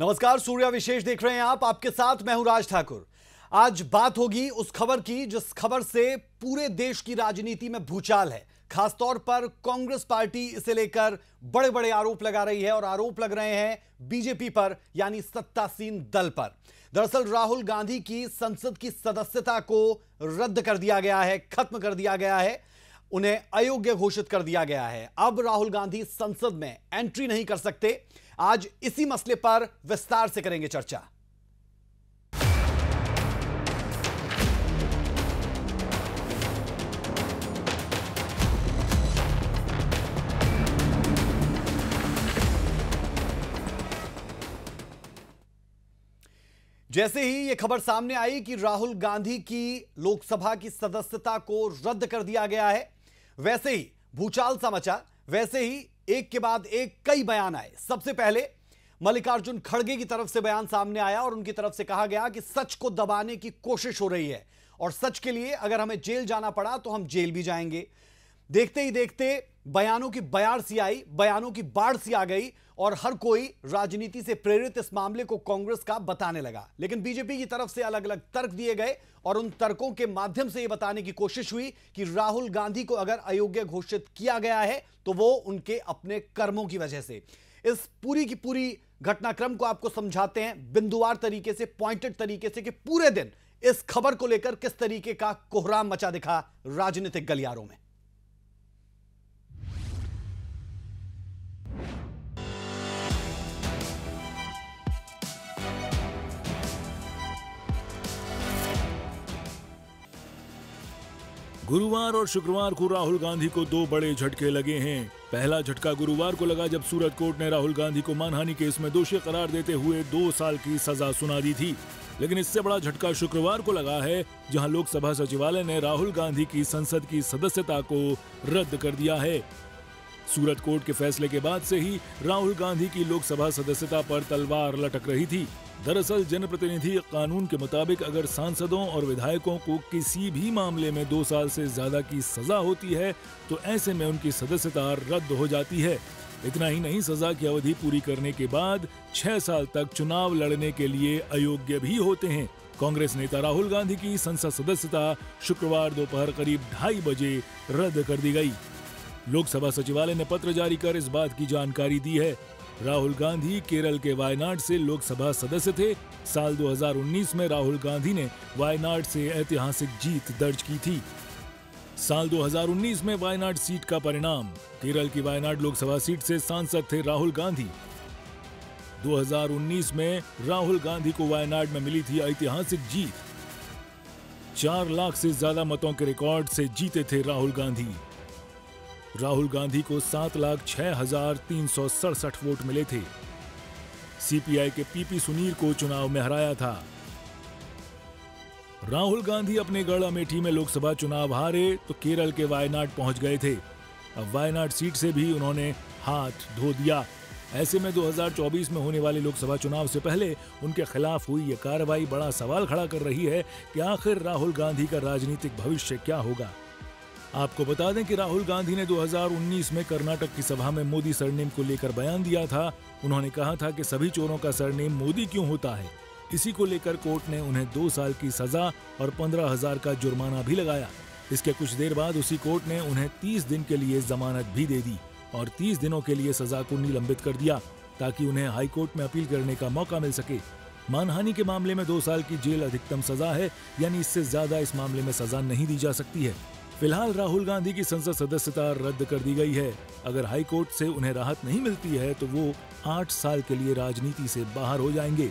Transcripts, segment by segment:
नमस्कार, सूर्या विशेष देख रहे हैं आप। आपके साथ मैं हूँ राज ठाकुर। आज बात होगी उस खबर की, जिस खबर से पूरे देश की राजनीति में भूचाल है। खासतौर पर कांग्रेस पार्टी इसे लेकर बड़े बड़े आरोप लगा रही है और आरोप लग रहे हैं बीजेपी पर, यानी सत्तासीन दल पर। दरअसल राहुल गांधी की संसद की सदस्यता को रद्द कर दिया गया है, खत्म कर दिया गया है, उन्हें अयोग्य घोषित कर दिया गया है। अब राहुल गांधी संसद में एंट्री नहीं कर सकते। आज इसी मसले पर विस्तार से करेंगे चर्चा। जैसे ही यह खबर सामने आई कि राहुल गांधी की लोकसभा की सदस्यता को रद्द कर दिया गया है, वैसे ही, भूचाल समाचार, वैसे ही एक के बाद एक कई बयान आए। सबसे पहले, मल्लिकार्जुन खड़गे की तरफ़ से बयान सामने आया और उनकी तरफ़ से कहा गया कि सच को दबाने की कोशिश हो रही है और सच के लिए अगर हमें जेल जाना पड़ा तो हम जेल भी जाएँगे। देखते ही देखते बयानों की बयार सी आई, बयानों की बाढ़ सी आ गई और हर कोई राजनीति से प्रेरित इस मामले को कांग्रेस का बताने लगा। लेकिन बीजेपी की तरफ़ से अलग अलग तर्क दिए गए और उन तर्कों के माध्यम से यह बताने की कोशिश हुई कि राहुल गांधी को अगर अयोग्य घोषित किया गया है तो वो उनके अपने कर्मों की वजह से। इस पूरी की पूरी घटनाक्रम को आपको समझाते हैं बिंदुवार तरीके से, पॉइंटेड तरीके से कि पूरे दिन इस खबर को लेकर किस तरीके का कोहराम मचा दिखा राजनीतिक गलियारों में। गुरुवार और शुक्रवार को राहुल गांधी को दो बड़े झटके लगे हैं। पहला झटका गुरुवार को लगा जब सूरत कोर्ट ने राहुल गांधी को मानहानि केस में दोषी करार देते हुए दो साल की सजा सुना दी थी। लेकिन इससे बड़ा झटका शुक्रवार को लगा है, जहाँ लोकसभा सचिवालय ने राहुल गांधी की संसद की सदस्यता को रद्द कर दिया है। सूरत कोर्ट के फैसले के बाद से ही राहुल गांधी की लोकसभा सदस्यता पर तलवार लटक रही थी। दरअसल जनप्रतिनिधि कानून के मुताबिक अगर सांसदों और विधायकों को किसी भी मामले में दो साल से ज़्यादा की सजा होती है तो ऐसे में उनकी सदस्यता रद्द हो जाती है। इतना ही नहीं, सजा की अवधि पूरी करने के बाद छह साल तक चुनाव लड़ने के लिए अयोग्य भी होते हैं। कांग्रेस नेता राहुल गांधी की संसद सदस्यता शुक्रवार दोपहर करीब ढाई बजे रद्द कर दी गई। लोकसभा सचिवालय ने पत्र जारी कर इस बात की जानकारी दी है राहुल गांधी केरल के वायनाड से लोकसभा सदस्य थे। साल 2019 में राहुल गांधी ने वायनाड से ऐतिहासिक जीत दर्ज की थी। साल 2019 में वायनाड सीट का परिणाम, केरल की वायनाड लोकसभा सीट से सांसद थे राहुल गांधी। 2019 में राहुल गांधी को वायनाड में मिली थी ऐतिहासिक जीत। चार लाख से ज़्यादा मतों के रिकॉर्ड से जीते थे राहुल गांधी। राहुल गांधी को सात लाख छह हज़ार तीन सौ सड़सठ वोट मिले थे। सीपीआई के पीपी सुनील को चुनाव में हराया था। राहुल गांधी अपने गढ़ अमेठी में लोकसभा चुनाव हारे तो केरल के वायनाड पहुँच गए थे। अब वायनाड सीट से भी उन्होंने हाथ धो दिया। ऐसे में 2024 में होने वाले लोकसभा चुनाव से पहले उनके खिलाफ हुई यह कार्रवाई, बड़ा सवाल खड़ा कर रही है कि आखिर राहुल गांधी का राजनीतिक भविष्य क्या होगा? आपको बता दें कि राहुल गांधी ने 2019 में कर्नाटक की सभा में मोदी सरनेम को लेकर बयान दिया था। उन्होंने कहा था कि सभी चोरों का सरनेम मोदी क्यों होता है? इसी को लेकर कोर्ट ने उन्हें दो साल की सजा और पंद्रह हज़ार का जुर्माना भी लगाया। इसके कुछ देर बाद उसी कोर्ट ने उन्हें तीस दिन के लिए जमानत भी दे दी और तीस दिनों के लिए सजा को निलंबित कर दिया, ताकि उन्हें हाईकोर्ट में अपील करने का मौका मिल सके। मानहानि के मामले में दो साल की जेल अधिकतम सजा है, यानी इससे ज़्यादा इस मामले में सजा नहीं दी जा सकती है। फ़िलहाल राहुल गांधी की संसद सदस्यता रद्द कर दी गई है। अगर हाई कोर्ट से उन्हें राहत नहीं मिलती है तो वो आठ साल के लिए राजनीति से बाहर हो जाएँगे।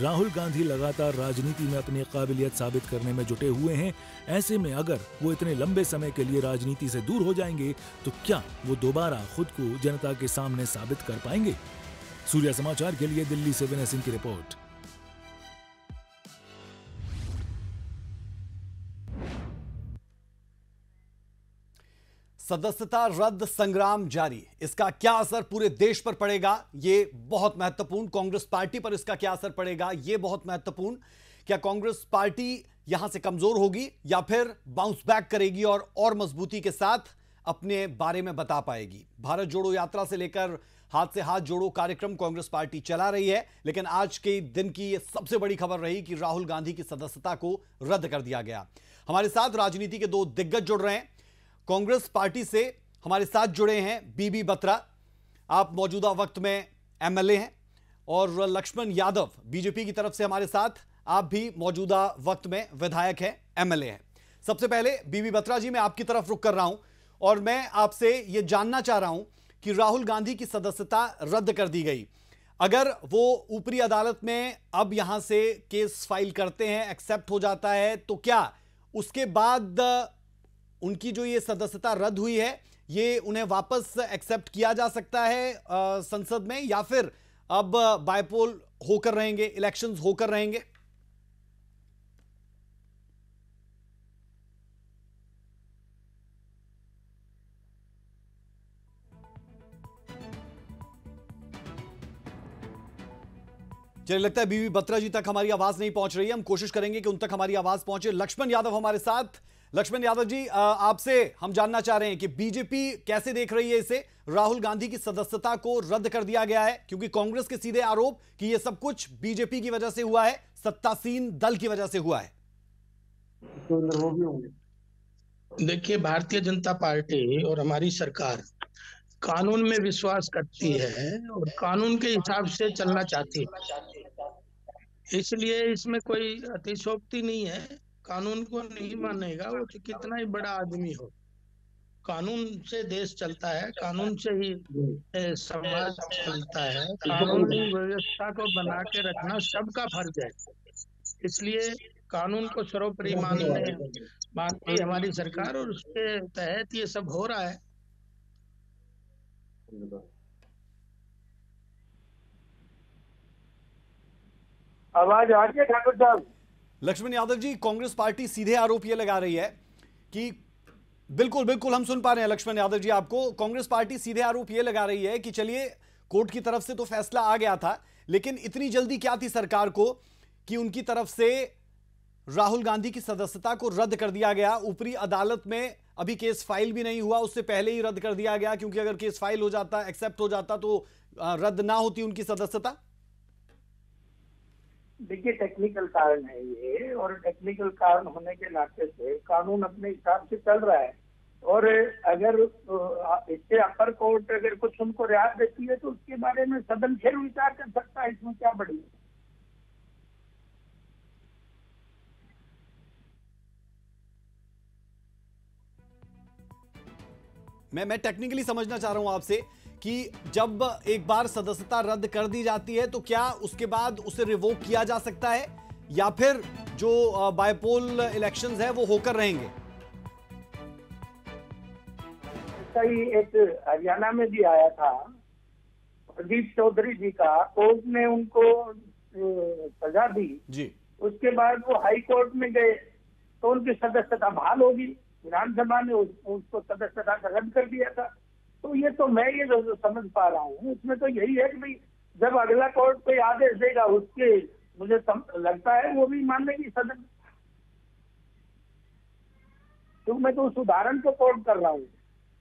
राहुल गांधी लगातार राजनीति में अपनी काबिलियत साबित करने में जुटे हुए हैं। ऐसे में अगर वो इतने लंबे समय के लिए राजनीति से दूर हो जाएँगे तो क्या वो दोबारा खुद को जनता के सामने साबित कर पाएँगे? सूर्या समाचार के लिए दिल्ली से विनय सिंह की रिपोर्ट। सदस्यता रद्द संग्राम जारी। इसका क्या असर पूरे देश पर पड़ेगा? यह बहुत महत्वपूर्ण। कांग्रेस पार्टी पर इसका क्या असर पड़ेगा? यह बहुत महत्वपूर्ण। क्या कांग्रेस पार्टी यहाँ से कमज़ोर होगी या फिर बाउंस बैक करेगी और और मजबूती के साथ अपने बारे में बता पाएगी? भारत जोड़ो यात्रा से लेकर हाथ से हाथ जोड़ो कार्यक्रम कांग्रेस पार्टी चला रही है, लेकिन आज के दिन की ये सबसे बड़ी खबर रही कि राहुल गांधी की सदस्यता को रद्द कर दिया गया। हमारे साथ राजनीति के दो दिग्गज जुड़ रहे हैं। कांग्रेस पार्टी से हमारे साथ जुड़े हैं बीबी बत्रा। आप मौजूदा वक्त में एमएलए हैं और लक्ष्मण यादव बीजेपी की तरफ़ से हमारे साथ, आप भी मौजूदा वक्त में विधायक हैं, एमएलए हैं। सबसे पहले बीबी बत्रा जी, मैं आपकी तरफ़ रुक कर रहा हूँ और मैं आपसे यह जानना चाह रहा हूँ कि राहुल गांधी की सदस्यता रद्द कर दी गई। अगर वो ऊपरी अदालत में अब यहाँ से केस फ़ाइल करते हैं, एक्सेप्ट हो जाता है तो क्या उसके बाद उनकी जो ये सदस्यता रद्द हुई है ये उन्हें वापस एक्सेप्ट किया जा सकता है आ, संसद में या फिर अब बायपोल होकर रहेंगे इलेक्शंस होकर रहेंगे? चलिए लगता है बीवी बत्रा जी तक हमारी आवाज़ नहीं पहुँच रही है। हम कोशिश करेंगे कि उन तक हमारी आवाज़ पहुँचे। लक्ष्मण यादव हमारे साथ। लक्ष्मण यादव जी आपसे हम जानना चाह रहे हैं कि बीजेपी कैसे देख रही है इसे? राहुल गांधी की सदस्यता को रद्द कर दिया गया है क्योंकि कांग्रेस के सीधे आरोप कि यह सब कुछ बीजेपी की वजह से हुआ है सत्तासीन दल की वजह से हुआ है। देखिए भारतीय जनता पार्टी और हमारी सरकार कानून में विश्वास करती है और कानून के हिसाब से चलना चाहती है। इसलिए इसमें कोई अतिशोक्ति नहीं है। कानून को नहीं मानेगा, वो तो कितना ही बड़ा आदमी हो। कानून से देश चलता है, कानून से ही समाज चलता है। कानूनी व्यवस्था को बना के रखना सबका फ़र्ज़ है। इसलिए कानून को सर्वोपरि मानने, मानती हमारी सरकार और उसके तहत ये सब हो रहा है। आवाज़ आ रही है, ठाकुर साहब? लक्ष्मण यादव जी, कांग्रेस पार्टी सीधे आरोप ये लगा रही है कि बिल्कुल बिल्कुल हम सुन पा रहे हैं लक्ष्मण यादव जी आपको। कांग्रेस पार्टी सीधे आरोप ये लगा रही है कि चलिए, कोर्ट की तरफ़ से तो फैसला आ गया था, लेकिन इतनी जल्दी क्या थी सरकार को कि उनकी तरफ़ से राहुल गांधी की सदस्यता को रद्द कर दिया गया? ऊपरी अदालत में अभी केस फ़ाइल भी नहीं हुआ, उससे पहले ही रद्द कर दिया गया, क्योंकि अगर केस फ़ाइल हो जाता, एक्सेप्ट हो जाता तो रद्द ना होती उनकी सदस्यता। देखिए टेक्निकल कारण है ये और टेक्निकल कारण होने के नाते से कानून अपने हिसाब से चल रहा है। और अगर इससे अपर कोर्ट अगर कुछ उनको रियायत देती है तो उसके बारे में सदन फिर विचार कर सकता है, इसमें क्या बड़ी मैं मैं टेक्निकली समझना चाह रहा हूँ आपसे। कि जब एक बार सदस्यता रद्द कर दी जाती है तो क्या उसके बाद उसे रिवोक किया जा सकता है? या फिर जो बायपोल इलेक्शंस है वो होकर रहेंगे? एक हरियाणा में भी आया था प्रदीप चौधरी जी का। कोर्ट ने उनको सजा दी। जी। उसके बाद वो हाई कोर्ट में गए तो उनकी सदस्यता बहाल होगी विधानसभा ने उस, उसको सदस्यता का रद्द कर दिया था। तो ये तो मैं ये समझ पा रहा हूँ। उसमें तो यही है कि भाई जब अगला कोर्ट कोई आदेश देगा उसके मुझे लगता है वो भी मान लेगी सदन तो मैं तो उस उदाहरण को कोर्ट कर रहा हूँ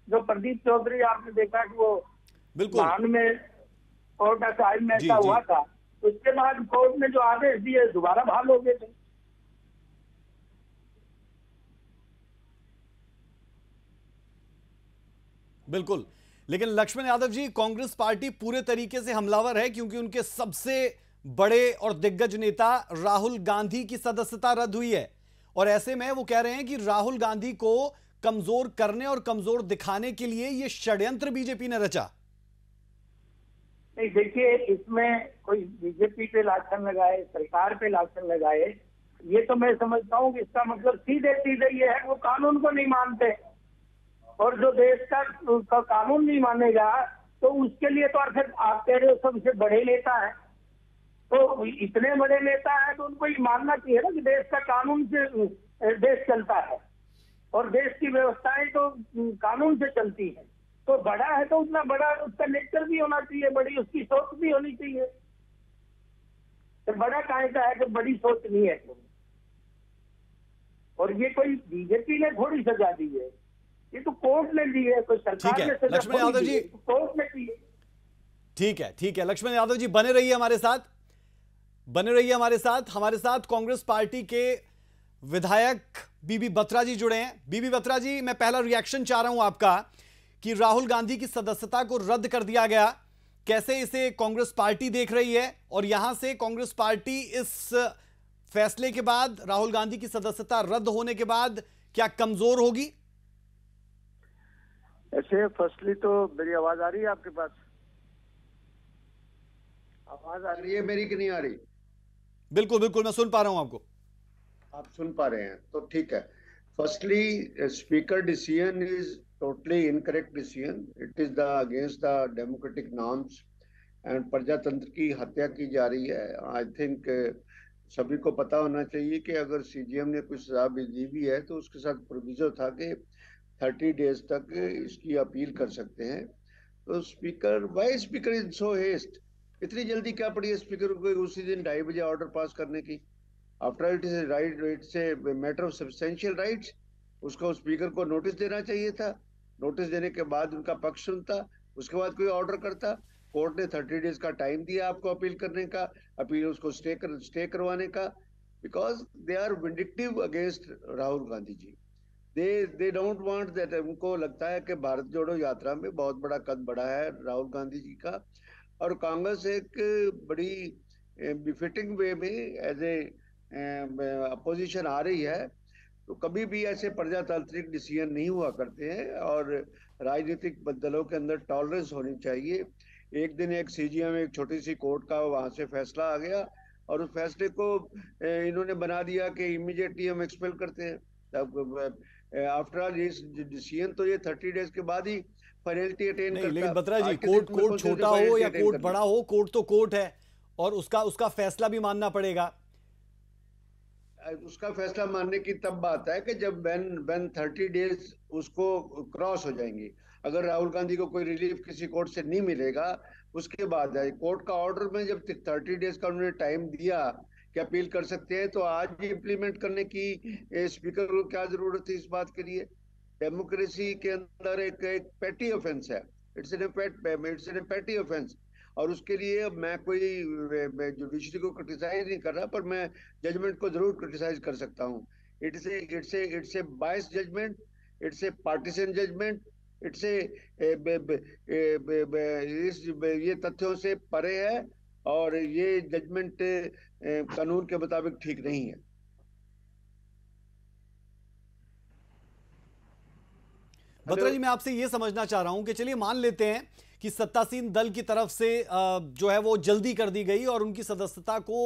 जो प्रदीप चौधरी आपने देखा कि वो बिल्कुल। में कोर्ट में ऐसा हुआ था उसके बाद कोर्ट ने जो आदेश दिए दोबारा बहाल हो गए थे। बिल्कुल। लेकिन लक्ष्मण यादव जी, कांग्रेस पार्टी पूरे तरीके से हमलावर है क्योंकि उनके सबसे बड़े और दिग्गज नेता राहुल गांधी की सदस्यता रद्द हुई है। और ऐसे में वो कह रहे हैं कि राहुल गांधी को कमज़ोर करने और कमज़ोर दिखाने के लिए ये षड्यंत्र बीजेपी ने रचा। नहीं, देखिए, इसमें कोई बीजेपी पे लाछन लगाए, सरकार पे लाछन लगाए, ये तो मैं समझता हूँ कि इसका मतलब सीधे सीधे ये है, वो कानून को नहीं मानते। और जो देश का, का कानून नहीं मानेगा तो उसके लिए तो फिर आप कह रहे हो सबसे बड़े नेता है। तो इतने बड़े नेता है तो उनको ये मानना चाहिए ना कि देश का कानून से देश चलता है। और देश की व्यवस्थाएँ तो कानून से चलती है। तो बड़ा है तो उतना बड़ा उसका नेचर भी होना चाहिए बड़ी उसकी सोच भी होनी चाहिए। तो बड़ा कहे का है कि बड़ी सोच नहीं है। और ये कोई बीजेपी ने थोड़ी सजा दी है। ये तो कोर्ट ने दी है कोई सरकार ने लक्ष्मण यादव जी। कोर्ट ने दी ठीक है ठीक है लक्ष्मण यादव जी बने रहिए हमारे साथ बने रहिए हमारे साथ। हमारे साथ कांग्रेस पार्टी के विधायक बीबी बत्रा जी जुड़े हैं। बीबी बत्रा जी मैं पहला रिएक्शन चाह रहा हूँ आपका कि राहुल गांधी की सदस्यता को रद्द कर दिया गया। कैसे इसे कांग्रेस पार्टी देख रही है? और यहाँ से कांग्रेस पार्टी इस फैसले के बाद राहुल गांधी की सदस्यता रद्द होने के बाद क्या कमज़ोर होगी? ऐसे फर्स्टली तो मेरी आवाज़ आ रही है आपके पास? आवाज़ आ रही है मेरी कि नहीं आ रही? बिल्कुल बिल्कुल मैं सुन पा रहा हूँ आपको। आप सुन पा रहे हैं तो ठीक है। Firstly speaker decision is totally incorrect decision it is the against the democratic norms and प्रजातंत्र की हत्या की जा रही है। आई थिंक सभी को पता होना चाहिए कि अगर सीजीएम ने कुछ सजा दी भी है तो उसके साथ प्रोविजो था कि थर्टी डेज़ तक इसकी अपील कर सकते हैं। तो speaker, why speaker in so haste. इतनी जल्दी क्या पड़ी है स्पीकर को उसी दिन ढाई बजे ऑर्डर पास करने की? After it is right it's a matter of substantial rights उसको स्पीकर को नोटिस देना चाहिए था। नोटिस देने के बाद उनका पक्ष सुनता, उसके बाद कोई ऑर्डर करता। कोर्ट ने थर्टी डेज़ का टाइम दिया आपको अपील करने का अपील उसको स्टे कर स्टे करवाने का। Because they are vindictive against Rahul Gandhi ji they they don't want that उनको लगता है कि भारत जोड़ो यात्रा में बहुत बड़ा कद बढ़ा है राहुल गांधी जी का। और कांग्रेस एक बड़ी बिफिटिंग वे में एज ए अपोजिशन आ रही है। तो कभी भी ऐसे प्रजातांत्रिक डिसीज़न नहीं हुआ करते हैं और राजनीतिक दलों के अंदर टॉलरेंस होनी चाहिए। एक दिन एक सीजीएम एक छोटी सी कोर्ट का वहाँ से फैसला आ गया और उस फैसले को इन्होंने बना दिया कि इमीडिएटली हम एक्सपेल करते हैं। आफ्टर ऑल ये डिसीज़न तो ये थर्टी डेज़ के बाद ही फाइनलिटी अटेन नहीं लेकिन बत्रा जी कोर्ट कोर्ट छोटा हो या कोर्ट बड़ा हो कोर्ट तो कोर्ट है। और उसका उसका फैसला भी मानना पड़ेगा। उसका फैसला मानने की तब बात है कि जब वेन वेन थर्टी डेज़ उसको क्रॉस हो जाएँगी। अगर राहुल गांधी को कोई रिलीफ किसी कोर्ट से नहीं मिलेगा उसके बाद कोर्ट का ऑर्डर में जब थर्टी डेज़ का उन्होंने टाइम दिया कि अपील कर सकते हैं तो आज भी इम्प्लीमेंट करने की स्पीकर को क्या ज़रूरत है इस बात के लिए? डेमोक्रेसी के अंदर एक एक पैटी ऑफेंस है। It's an it's an petty offence और उसके लिए मैं कोई जुडिशरी को क्रिटिसाइज नहीं कर रहा, पर मैं जजमेंट को ज़रूर क्रिटिसाइज कर सकता हूँ। It's it's it's a bias judgment it's a partition judgment it's a ये तथ्यों से परे है और ये जजमेंट कानून के मुताबिक ठीक नहीं है। बत्रा जी, मैं आपसे ये समझना चाह रहा हूँ कि चलिए मान लेते हैं कि सत्तासीन दल की तरफ़ से जो है वो जल्दी कर दी गई और उनकी सदस्यता को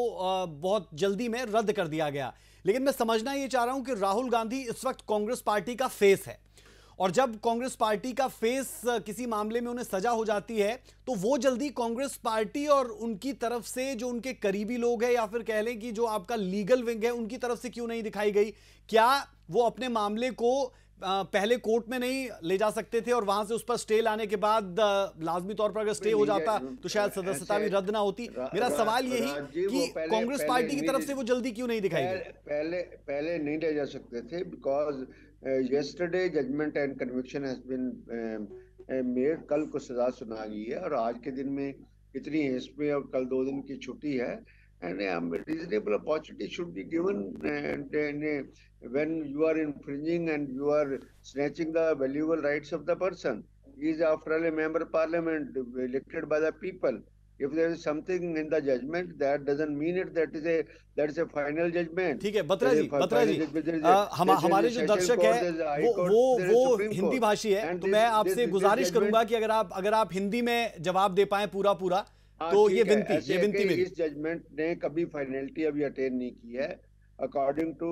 बहुत जल्दी में रद्द कर दिया गया। लेकिन मैं समझना ये चाह रहा हूँ कि राहुल गांधी इस वक्त कांग्रेस पार्टी का फेस है। और जब कांग्रेस पार्टी का फेस किसी मामले में उन्हें सजा हो जाती है तो वो जल्दी कांग्रेस पार्टी और उनकी तरफ़ से जो उनके करीबी लोग हैं या फिर कह लें कि जो आपका लीगल विंग है उनकी तरफ़ से क्यों नहीं दिखाई गई? क्या वो अपने मामले को पहले कोर्ट में नहीं ले जा सकते थे और वहाँ से उस पर स्टे लाने के बाद लाजमी तौर पर अगर स्टे हो जाता तो शायद सदस्यता भी रद्द ना होती। मेरा सवाल यही कि कांग्रेस पार्टी की तरफ़ से वो जल्दी क्यों नहीं दिखाई पहले पहले नहीं ले जा सकते थे because yesterday judgment and conviction has been made कल को सजा सुना गई है और आज के दिन में इतनी इसमें और कल दो दिन की छुट्टी है and um, reasonable opportunity should be given and, and uh, when you are infringing and you are snatching the valuable rights of the person he is after all a member of parliament elected by the people if there is something in the judgment that doesn't mean it that is a that is a final judgment. ठीक है बत्रा जी बत्रा जी हम हमारे जो दर्शक है वो वो वो हिंदी भाषी है तो मैं आपसे गुजारिश करूँगा कि अगर आप अगर आप हिंदी में जवाब दे पाए पूरा पूरा तो ये विनती ये विनती मेरी। इस जजमेंट ने कभी फाइनलिटी अभी अटेन नहीं की है। According to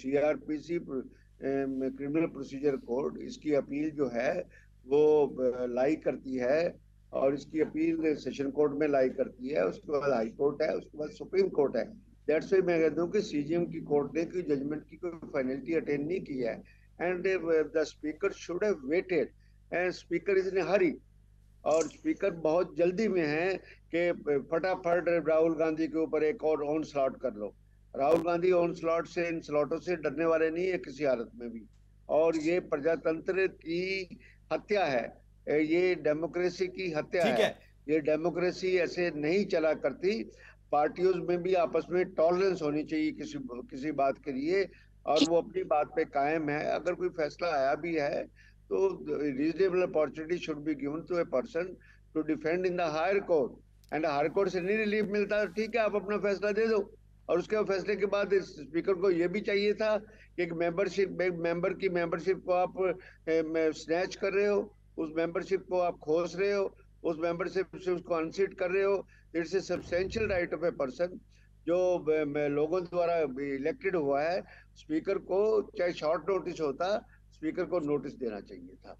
CrPC criminal procedure code इसकी अपील जो है वो लाई करती है। और इसकी अपील सेशन कोर्ट में लाई करती है, उसके बाद हाई कोर्ट है, उसके बाद सुप्रीम कोर्ट है। दैट्स वाई मैं कहता हूँ कि सीजीएम की कोर्ट ने कोई जजमेंट की कोई फाइनलिटी अटेंड नहीं की है। And the speaker should have waited and speaker is in hurry और स्पीकर बहुत जल्दी में है कि फटाफट राहुल गांधी के ऊपर एक और ऑन स्लॉट कर लो। राहुल गांधी ऑन स्लॉट से इन स्लॉटों से डरने वाले नहीं है किसी हालत में भी। और ये प्रजातंत्र की हत्या है। ये डेमोक्रेसी की हत्या है।, है। ये डेमोक्रेसी ऐसे नहीं चला करती। पार्टियों में भी आपस में टॉलरेंस होनी चाहिए किसी किसी बात के लिए और वो अपनी बात पे कायम है। अगर कोई फैसला आया भी है तो reasonable opportunity should be given to a person to defend in the higher court and higher court से नहीं रिलीफ मिलता ठीक है आप अपना फैसला दे दो। और उसके फैसले के बाद स्पीकर को ये भी चाहिए था कि एक मेंबरशिप मेंबर की मेंबरशिप को आप स्नैच कर रहे हो। उस मेंबरशिप को आप खोस रहे हो उस मेंबरशिप से उसको अनसीट कर रहे हो। It's a substantial right of a person जो लोगों द्वारा इलेक्टेड हुआ है स्पीकर को चाहे शॉर्ट नोटिस होता स्पीकर को नोटिस देना चाहिए था।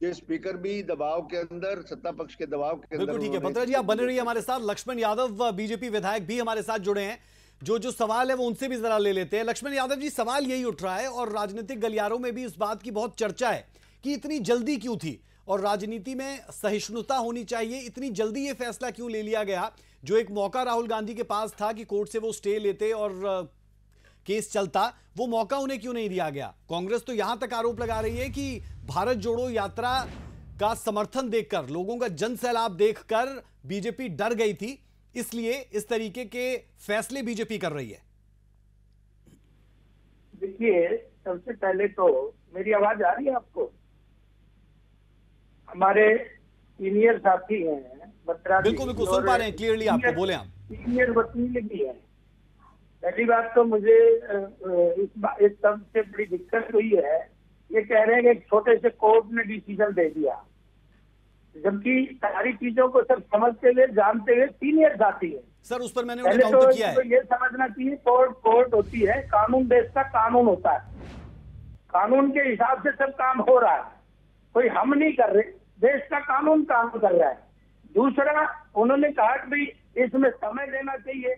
ये स्पीकर भी दबाव के अंदर सत्ता पक्ष के दबाव के अंदर ठीक है भद्रा जी आप बने रहिए हमारे साथ। लक्ष्मण यादव बीजेपी विधायक भी हमारे साथ जुड़े हैं। जो जो सवाल है वो उनसे भी जरा ले लेते हैं। लक्ष्मण यादव जी, सवाल यही उठ रहा है और राजनीतिक गलियारों में भी इस बात की बहुत चर्चा है कि इतनी जल्दी क्यों थी? और राजनीति में सहिष्णुता होनी चाहिए। इतनी जल्दी ये फैसला क्यों ले लिया गया? जो एक मौका राहुल गांधी के पास था कि कोर्ट से वो स्टे लेते और केस चलता, वो मौका उन्हें क्यों नहीं दिया गया? कांग्रेस तो यहाँ तक आरोप लगा रही है कि भारत जोड़ो यात्रा का समर्थन देखकर, लोगों का जन सैलाब देखकर बीजेपी डर गई थी। इसलिए इस तरीके के फैसले बीजेपी कर रही है। देखिए सबसे पहले तो मेरी आवाज़ आ रही है आपको? हमारे सीनियर साथी हैं बिल्कुल बिल्कुल सुन पा रहे हैं क्लियरली आपको बोले आप। सीनियर वकील भी है। पहली बात तो मुझे इस इस सबसे बड़ी दिक्कत हुई है। ये कह रहे हैं कि एक छोटे से कोर्ट ने डिसीज़न दे दिया। जबकि सारी चीज़ों को सब समझते हुए जानते हुए सीनियर साथी है। सर उस पर मैंने पहले तो, किया है। तो ये समझना चाहिए कोर्ट कोर्ट होती है कानून देश का कानून होता है। कानून के हिसाब से सब काम हो रहा है। कोई हम नहीं कर रहे देश का कानून काम कर रहा है। दूसरा उन्होंने कहा कि भाई इसमें समय देना चाहिए।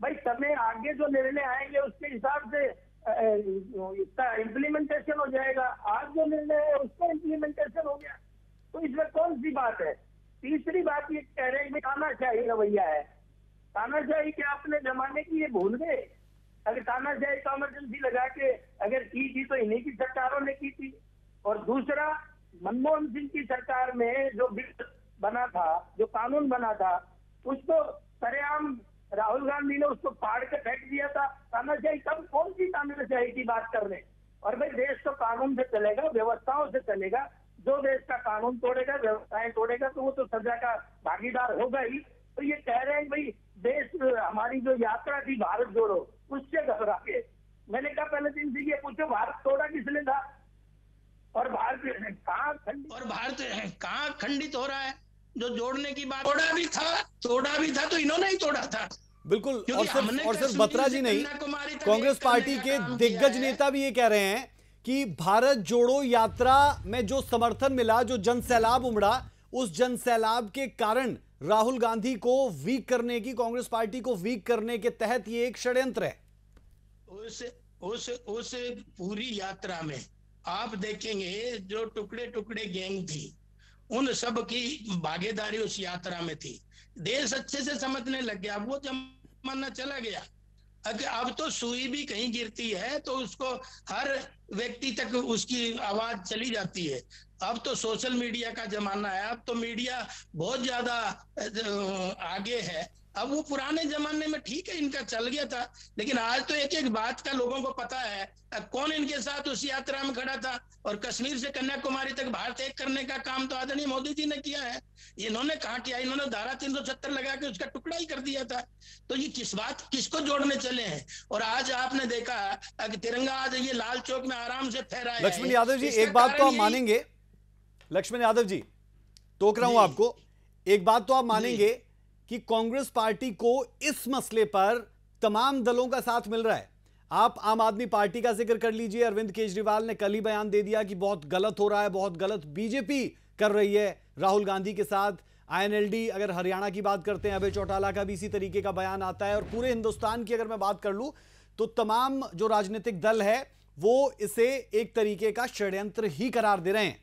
भाई समय आगे जो निर्णय आएँगे उसके हिसाब से इसका इम्प्लीमेंटेशन हो जाएगा। आज जो निर्णय है उसका इम्प्लीमेंटेशन हो गया। तो इसमें कौन सी बात है? तीसरी बात ये कह रहे हैं तानाशाही रवैया है। तानाशाही के अपने जमाने की ये भूल गए? अगर तानाशाही का इमरजेंसी लगा के अगर की थी तो इन्हीं की सरकारों ने की थी। और दूसरा, मनमोहन सिंह की सरकार में जो बिल बना था, जो कानून बना था, उसको सरेआम राहुल गांधी ने उसको फाड़ के फेंक दिया था। तानाशाही कब, कौन सी तानाशाही की बात कर रहे और भाई देश तो कानून से चलेगा, व्यवस्थाओं से चलेगा जो देश का कानून तोड़ेगा व्यवस्थाएँ तोड़ेगा तो वो तो सजा का भागीदार होगा ही। तो ये कह रहे हैं भाई देश हमारी जो यात्रा थी भारत जोड़ो उससे घबरा के मैंने कहा पहले दिन से ये पूछो भारत तोड़ा किसने था? और भारत कहाँ खंडित और भारत कहाँ खंडित हो रहा है? जो जोड़ने की बात तोड़ा भी था तोड़ा भी था तो इन्होंने ही तोड़ा था। बिल्कुल और सिर्फ़ और सिर्फ़ बत्रा जी नहीं कांग्रेस पार्टी के दिग्गज नेता भी ये कह रहे हैं कि भारत जोड़ो यात्रा में जो समर्थन मिला, जो जन सैलाब उमड़ा, उस जन सैलाब के कारण राहुल गांधी को वीक करने की, कांग्रेस पार्टी को वीक करने के तहत ये एक षड्यंत्र है। उस उस उस पूरी यात्रा में आप देखेंगे जो टुकड़े टुकड़े गैंग थी, उन सब की भागीदारी उस यात्रा में थी। देश अच्छे से समझने लग गया, वो जमाना चला गया। अब तो सुई भी कहीं गिरती है तो उसको हर व्यक्ति तक उसकी आवाज़ चली जाती है। अब तो सोशल मीडिया का जमाना है, अब तो मीडिया बहुत ज़्यादा आगे है। अब वो पुराने जमाने में ठीक है इनका चल गया था लेकिन आज तो एक एक बात का लोगों को पता है अब कौन इनके साथ उस यात्रा में खड़ा था? और कश्मीर से कन्याकुमारी तक भारत एक करने का काम तो आदरणीय मोदी जी ने किया है। इन्होंने कहा किया? इन्होंने धारा तीन लगा के उसका टुकड़ा ही कर दिया था। तो ये किस बात किसको जोड़ने चले हैं? और आज आपने देखा कि तिरंगा आज ये लाल चौक में आराम से फहराया लक्ष्मण यादव जी एक बात तो आप मानेंगे। लक्ष्मण यादव जी टोक रहा हूँ आपको। एक बात तो आप मानेंगे कि कांग्रेस पार्टी को इस मसले पर तमाम दलों का साथ मिल रहा है। आप आम आदमी पार्टी का ज़िक्र कर लीजिए। अरविंद केजरीवाल ने कल ही बयान दे दिया कि बहुत गलत हो रहा है, बहुत गलत बीजेपी कर रही है राहुल गांधी के साथ। आईएनएलडी, अगर हरियाणा की बात करते हैं, अभय चौटाला का भी इसी तरीके का बयान आता है। और पूरे हिंदुस्तान की अगर मैं बात कर लूँ तो तमाम जो राजनीतिक दल है, वो इसे एक तरीके का षड्यंत्र ही करार दे रहे हैं।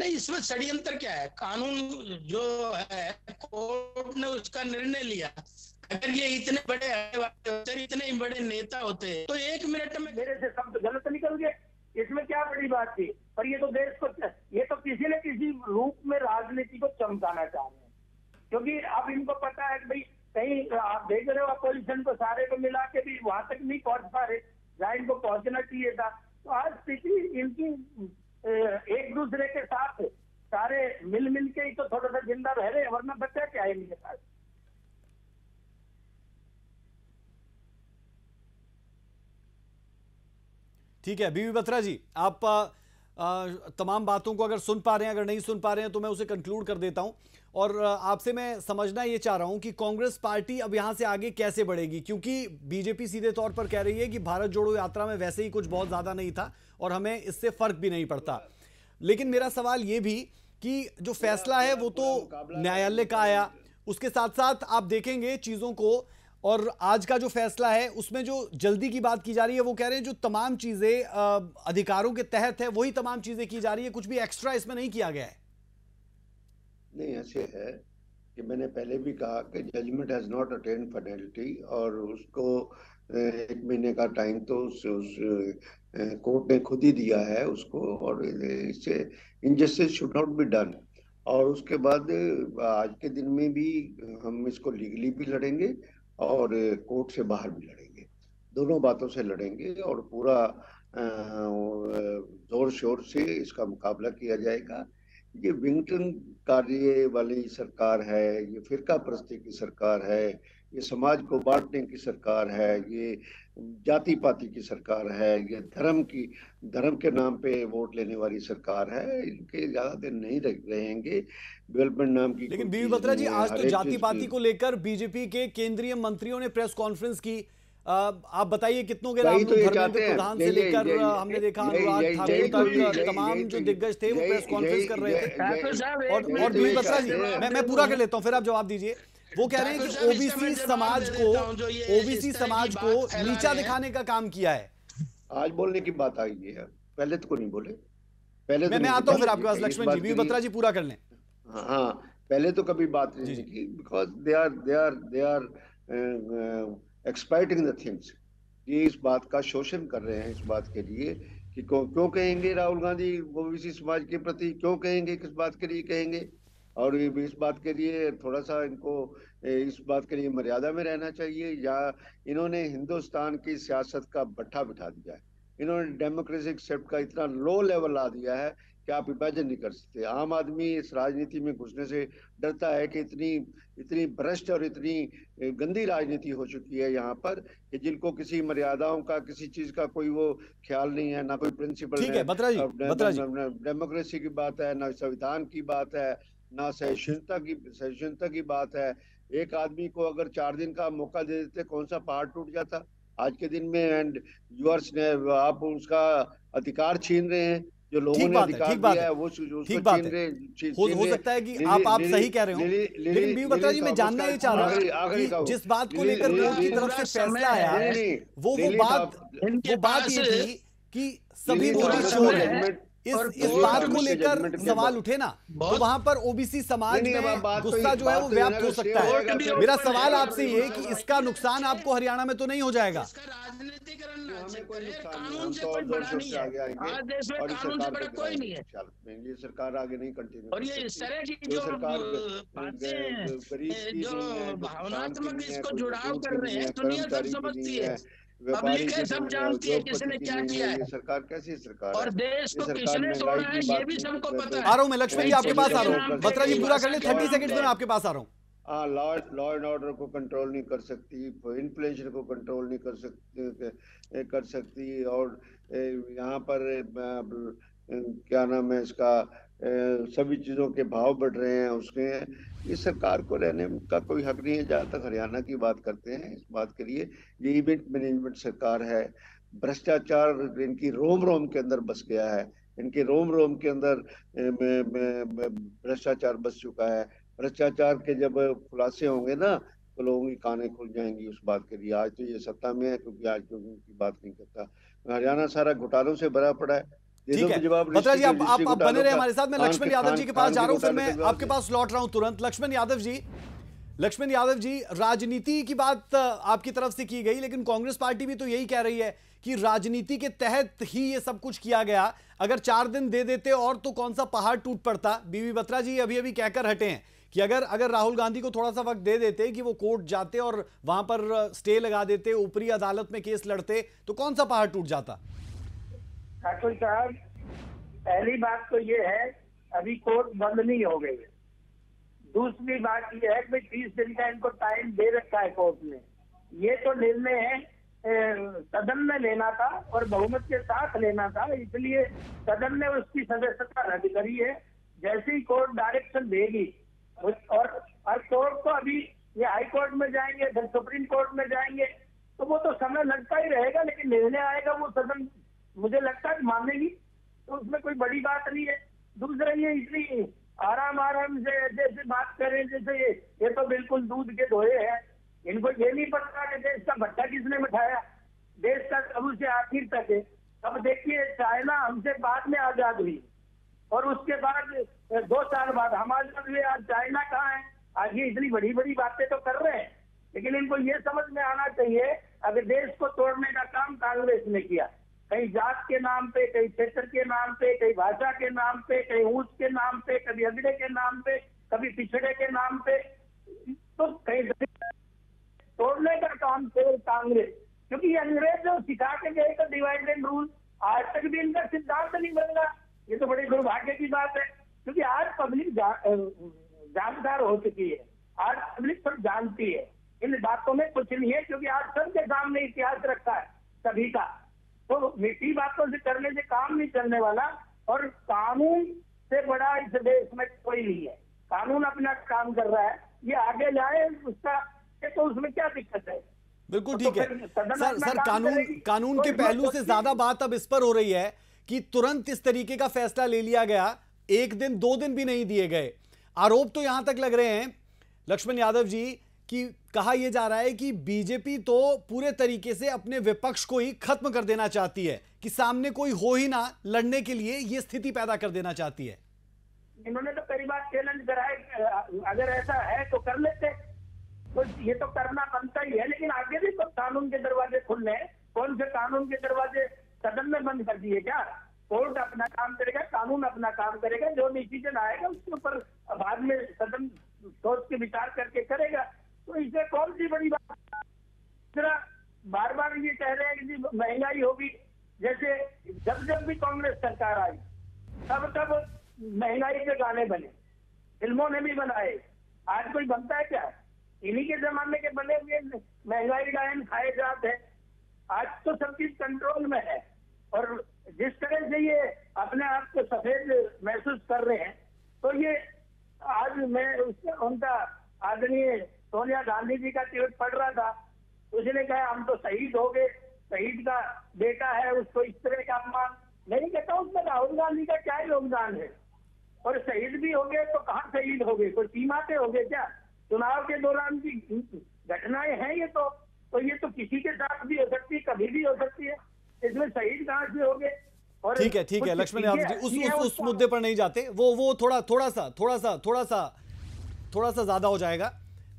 नहीं, इसमें षड्यंत्र क्या है? कानून जो है, कोर्ट ने उसका निर्णय लिया। अगर ये इतने बड़े इतने बड़े नेता होते तो एक मिनट में मेरे से शब्द गलत निकल गए। इसमें क्या बड़ी बात थी? पर ये तो देश को ये तो किसी न किसी रूप में राजनीति को चमकाना चाह रहे हैं। क्योंकि अब इनको पता है भाई, कहीं आप देख रहे हो, अपोजिशन को सारे को मिला के भी वहाँ तक नहीं पहुँच पा रहे। जहाँ इनको पहुँचना चाहिए था। तो आज स्थिति इनकी एक दूसरे के साथ सारे मिल मिल के ही तो थोड़ा सा ज़िंदा रह रहे वरना बच्चा क्या है इनके पास? ठीक है बीवी बत्रा जी आप आ, तमाम बातों को अगर सुन पा रहे हैं अगर नहीं सुन पा रहे हैं तो मैं उसे कंक्लूड कर देता हूँ। और आपसे मैं समझना ये चाह रहा हूँ कि कांग्रेस पार्टी अब यहाँ से आगे कैसे बढ़ेगी? क्योंकि बीजेपी सीधे तौर पर कह रही है कि भारत जोड़ो यात्रा में वैसे ही कुछ बहुत ज़्यादा नहीं था और हमें इससे फ़र्क भी नहीं पड़ता। लेकिन मेरा सवाल ये भी कि जो फैसला है वो तो न्यायालय का आया। उसके साथ साथ आप देखेंगे चीज़ों को और आज का जो फैसला है, उसमें जो जल्दी की बात की जा रही है, वो कह रहे हैं जो तमाम चीज़ें अधिकारों के तहत है, वही तमाम चीज़ें की जा रही है। कुछ भी एक्स्ट्रा इसमें नहीं किया गया है। नहीं ऐसे है कि मैंने पहले भी कहा कि judgment has not attend finality और उसको एक महीने का टाइम तो उस, उस कोर्ट ने खुद ही दिया है उसको और इससे injustice should not be done और उसके बाद आज के दिन में भी हम इसको लीगली भी लड़ेंगे और कोर्ट से बाहर भी लड़ेंगे। दोनों बातों से लड़ेंगे और पूरा ज़ोर शोर से इसका मुकाबला किया जाएगा। ये विंगटन कार्य वाली सरकार है ये फिरका परस्ती की सरकार है ये समाज को बांटने की सरकार है ये जाति पाति की सरकार है ये धर्म की धर्म के नाम पे वोट लेने वाली सरकार है इनके ज़्यादा दिन नहीं रहेंगे। डेवलपमेंट नाम की लेकिन बीवी बत्रा जी आज तो जाति पाति को लेकर बीजेपी के केंद्रीय मंत्रियों ने प्रेस कॉन्फ्रेंस की। आप बताइए कितनों के नाम तो धर्मेंद्र प्रधान से लेकर हमने देखा अनुराग ठाकुर तक तमाम जो दिग्गज थे वो प्रेस कॉन्फ्रेंस कर रहे थे। और और बीवी बत्रा जी मैं मैं पूरा कर लेता हूँ फिर आप जवाब दीजिए। वो कह रहे हैं कि ओबीसी समाज को ओबीसी समाज को नीचा दिखाने का काम किया है। आज बोलने की बात आई है। पहले तो को नहीं बोले। पहले मैं, तो मैं आता हूँ फिर आपके पास लक्ष्मण जी भी बत्रा जी पूरा कर लें। हाँ पहले तो कभी बात नहीं की because they are they are they are exploiting the things ये इस बात का शोषण कर रहे हैं इस बात के लिए कि क्यों क्यों कहेंगे राहुल गांधी ओबीसी समाज के प्रति क्यों कहेंगे, किस बात के लिए कहेंगे? और इस बात के लिए थोड़ा सा इनको इस बात के लिए मर्यादा में रहना चाहिए या इन्होंने हिंदुस्तान की सियासत का बट्ठा बिठा दिया है। इन्होंने डेमोक्रेसी एक्सेप्ट का इतना लो लेवल ला दिया है कि आप इमेजिन नहीं कर सकते। आम आदमी इस राजनीति में घुसने से डरता है कि इतनी इतनी भ्रष्ट और इतनी गंदी राजनीति हो चुकी है यहाँ पर कि जिनको किसी मर्यादाओं का किसी चीज़ का कोई वो ख्याल नहीं है ना कोई प्रिंसिपल है, है डेमोक्रेसी की बात है ना संविधान की बात है ना सहिष्णुता की सहिष्णुता की बात है। एक आदमी को अगर चार दिन का मौका दे देते कौन सा पहाड़ टूट जाता? आज के दिन में एंड यूर्स ने आप उसका अधिकार छीन रहे हैं। जो लोगों ने अधिकार दिया है वो ठीक बात है। हो, हो सकता है कि आप आप सही कह रहे हो लेकिन बी बता जी मैं जानना ये चाह रहा हूँ कि जिस बात को लेकर कोर्ट की तरफ़ से फैसला आया वो वो बात वो बात ये थी कि सभी दोषी चोर है। इस इस बात को लेकर सवाल उठे ना तो वहाँ पर ओबीसी समाज में तो गुस्सा जो है वो व्याप्त हो सकता है। मेरा सवाल आपसे ये कि इसका नुकसान आपको हरियाणा में तो नहीं हो जाएगा? सरकार आगे नहीं कंटिन्यू और ये इस तरह की जो बातें जो भावनात्मक इसको जुड़ाव कर रहे हैं दुनिया सब समझती है। पब्लिक है सब जानती है किसने क्या किया है? सरकार कैसी सरकार और देश को किसने तोड़ा है ये भी सबको पता है। आ रहा हूँ मैं लक्ष्मण जी आपके पास आ रहा हूँ। बत्रा जी पूरा कर ले थर्टी सेकंड में आपके पास आ रहा हूँ। हाँ लॉ लॉ एंड ऑर्डर को कंट्रोल नहीं कर सकती इन्फ्लेशन को कंट्रोल नहीं कर सकती कर सकती और यहाँ पर क्या नाम है इसका? सभी चीज़ों के भाव बढ़ रहे हैं, उसके इस सरकार को रहने का कोई हक नहीं है। जहाँ तक हरियाणा की बात करते हैं, इस बात के लिए ये इवेंट मैनेजमेंट सरकार है। भ्रष्टाचार इनकी रोम रोम के अंदर बस गया है। इनके रोम रोम के अंदर भ्रष्टाचार बस चुका है। भ्रष्टाचार के जब खुलासे होंगे ना तो लोगों की कानें खुल जाएँगी उस बात के लिए। आज तो ये सत्ता में है, क्योंकि आज तो उनकी बात नहीं करता। हरियाणा सारा घोटालों से भरा पड़ा है। ठीक है। बत्रा जी आप आप बने रहे हमारे साथ मैं लक्ष्मण यादव जी के पास जा रहा हूँ फिर मैं आपके पास लौट रहा हूँ तुरंत। लक्ष्मण यादव जी लक्ष्मण यादव जी राजनीति की बात आपकी तरफ़ से की गई लेकिन कांग्रेस पार्टी भी तो यही कह रही है कि राजनीति के तहत ही ये सब कुछ किया गया। अगर चार दिन दे देते और तो कौन सा पहाड़ टूट पड़ता? बीवी बत्रा जी अभी अभी कहकर हटे हैं कि अगर अगर राहुल गांधी को थोड़ा सा वक्त दे देते कि वो कोर्ट जाते और वहाँ पर स्टे लगा देते ऊपरी अदालत में केस लड़ते तो कौन सा पहाड़ टूट जाता? ठाकुर साहब, पहली बात तो ये है, अभी कोर्ट बंद नहीं हो गई दूसरी बात ये है कि तीस दिन का इनको टाइम दे रखा है कोर्ट ने। ये तो निर्णय है सदन में लेना था और बहुमत के साथ लेना था, इसलिए सदन ने उसकी सदस्यता रद्द करी है। जैसे ही कोर्ट डायरेक्शन देगी, और हर कोर्ट को अभी ये हाई कोर्ट में जाएँगे, फिर सुप्रीम कोर्ट में जाएँगे तो वो तो समय लगता ही रहेगा, लेकिन निर्णय आएगा वो सदन मुझे लगता है मानेगी तो उसमें कोई बड़ी बात नहीं है। दूसरा ये इसलिए आराम आराम से जैसे बात करें, जैसे ये ये तो बिल्कुल दूध के धोए हैं। इनको ये नहीं पता कि देश का भट्टा किसने बिठाया देश का कब से आखिर तक है। अब देखिए, चाइना हमसे बाद में आज़ाद हुई। और उसके बाद, दो साल बाद हम आज़ाद हुए। आज चाइना कहाँ है? आज ये इतनी बड़ी बड़ी बातें तो कर रहे हैं। लेकिन इनको ये समझ में आना चाहिए, अगर देश को तोड़ने का काम कांग्रेस ने किया कहीं जात के नाम पे, कहीं क्षेत्र के नाम पे, कहीं भाषा के नाम पे, कहीं ऊंच के नाम पे, कभी अगड़े के नाम पे, कभी पिछड़े के नाम पे तो कहीं तोड़ने का काम थे कांग्रेस। क्योंकि अंग्रेज़ जो सिखा के गए तो डिवाइड एंड रूल आज तक भी इनका सिद्धांत नहीं बदला। ये तो बड़े दुर्भाग्य की बात है, क्योंकि आज पब्लिक जानकार हो चुकी है। आज पब्लिक सब जानती है। इन बातों में कुछ नहीं है, क्योंकि आज सबके सामने इतिहास रखा है, सभी का। तो मीठी बातों से करने से काम नहीं चलने वाला और कानून से बड़ा इस देश में कोई नहीं है। कानून अपना काम कर रहा है। ये आगे जाए उसका तो उसमें क्या दिक्कत है? बिल्कुल ठीक तो ठीक है। सर सर कानून कानून के पहलू से ज़्यादा बात अब इस पर हो रही है कि तुरंत इस तरीके का फैसला ले लिया गया। एक दिन दो दिन भी नहीं दिए गए। आरोप तो यहाँ तक लग रहे हैं। लक्ष्मण यादव जी कि कहा यह जा रहा है कि बीजेपी तो पूरे तरीके से अपने विपक्ष को ही खत्म कर देना चाहती है, कि सामने कोई हो ही ना लड़ने के लिए यह स्थिति पैदा कर देना चाहती है। इन्होंने तो कई बार चैलेंज करा है अगर ऐसा है तो कर लेते तो ये तो करना बनता ही है, लेकिन आगे भी तो कानून के दरवाजे खुलने कौन से कानून के दरवाजे सदन में बंद कर दिए क्या? कोर्ट अपना काम करेगा, कानून अपना काम करेगा, जो डिसीज़न आएगा उसके ऊपर बाद में सदन सोच के विचार करके करेगा। तो इससे कौन सी बड़ी बात? दूसरा बार बार ये कह रहे हैं कि महँगाई होगी। जैसे जब जब भी कांग्रेस सरकार आई, तब तब महँगाई के गाने बने, फ़िल्मों ने भी बनाए। आज कोई बनता है क्या? इन्हीं के जमाने के बने हुए महँगाई गायन खाए जाते हैं। आज तो सब चीज़ कंट्रोल में है। और जिस तरह से ये अपने आप को सफ़ेद महसूस कर रहे हैं तो ये आज मैं उनका आदरणीय सोनिया गांधी जी का ट्वीट पढ़ रहा था। उसने कहा हम तो शहीद हो गए। शहीद का बेटा है उसको इस तरह का अपमान नहीं कहता उसमें राहुल गांधी का क्या योगदान है? और शहीद भी हो गए तो कहाँ शहीद हो गए? कोई सीमा पे हो गए क्या? चुनाव के दौरान की घटनाएँ हैं ये तो। तो ये तो किसी के साथ भी हो सकती है कभी भी हो सकती है। इसमें शहीद कहाँ से हो गए? ठीक है ठीक है लक्ष्मण यादव जी उस उस, उस मुद्दे पर नहीं जाते। वो वो थोड़ा थोड़ा सा थोड़ा सा थोड़ा सा थोड़ा सा ज़्यादा हो जाएगा।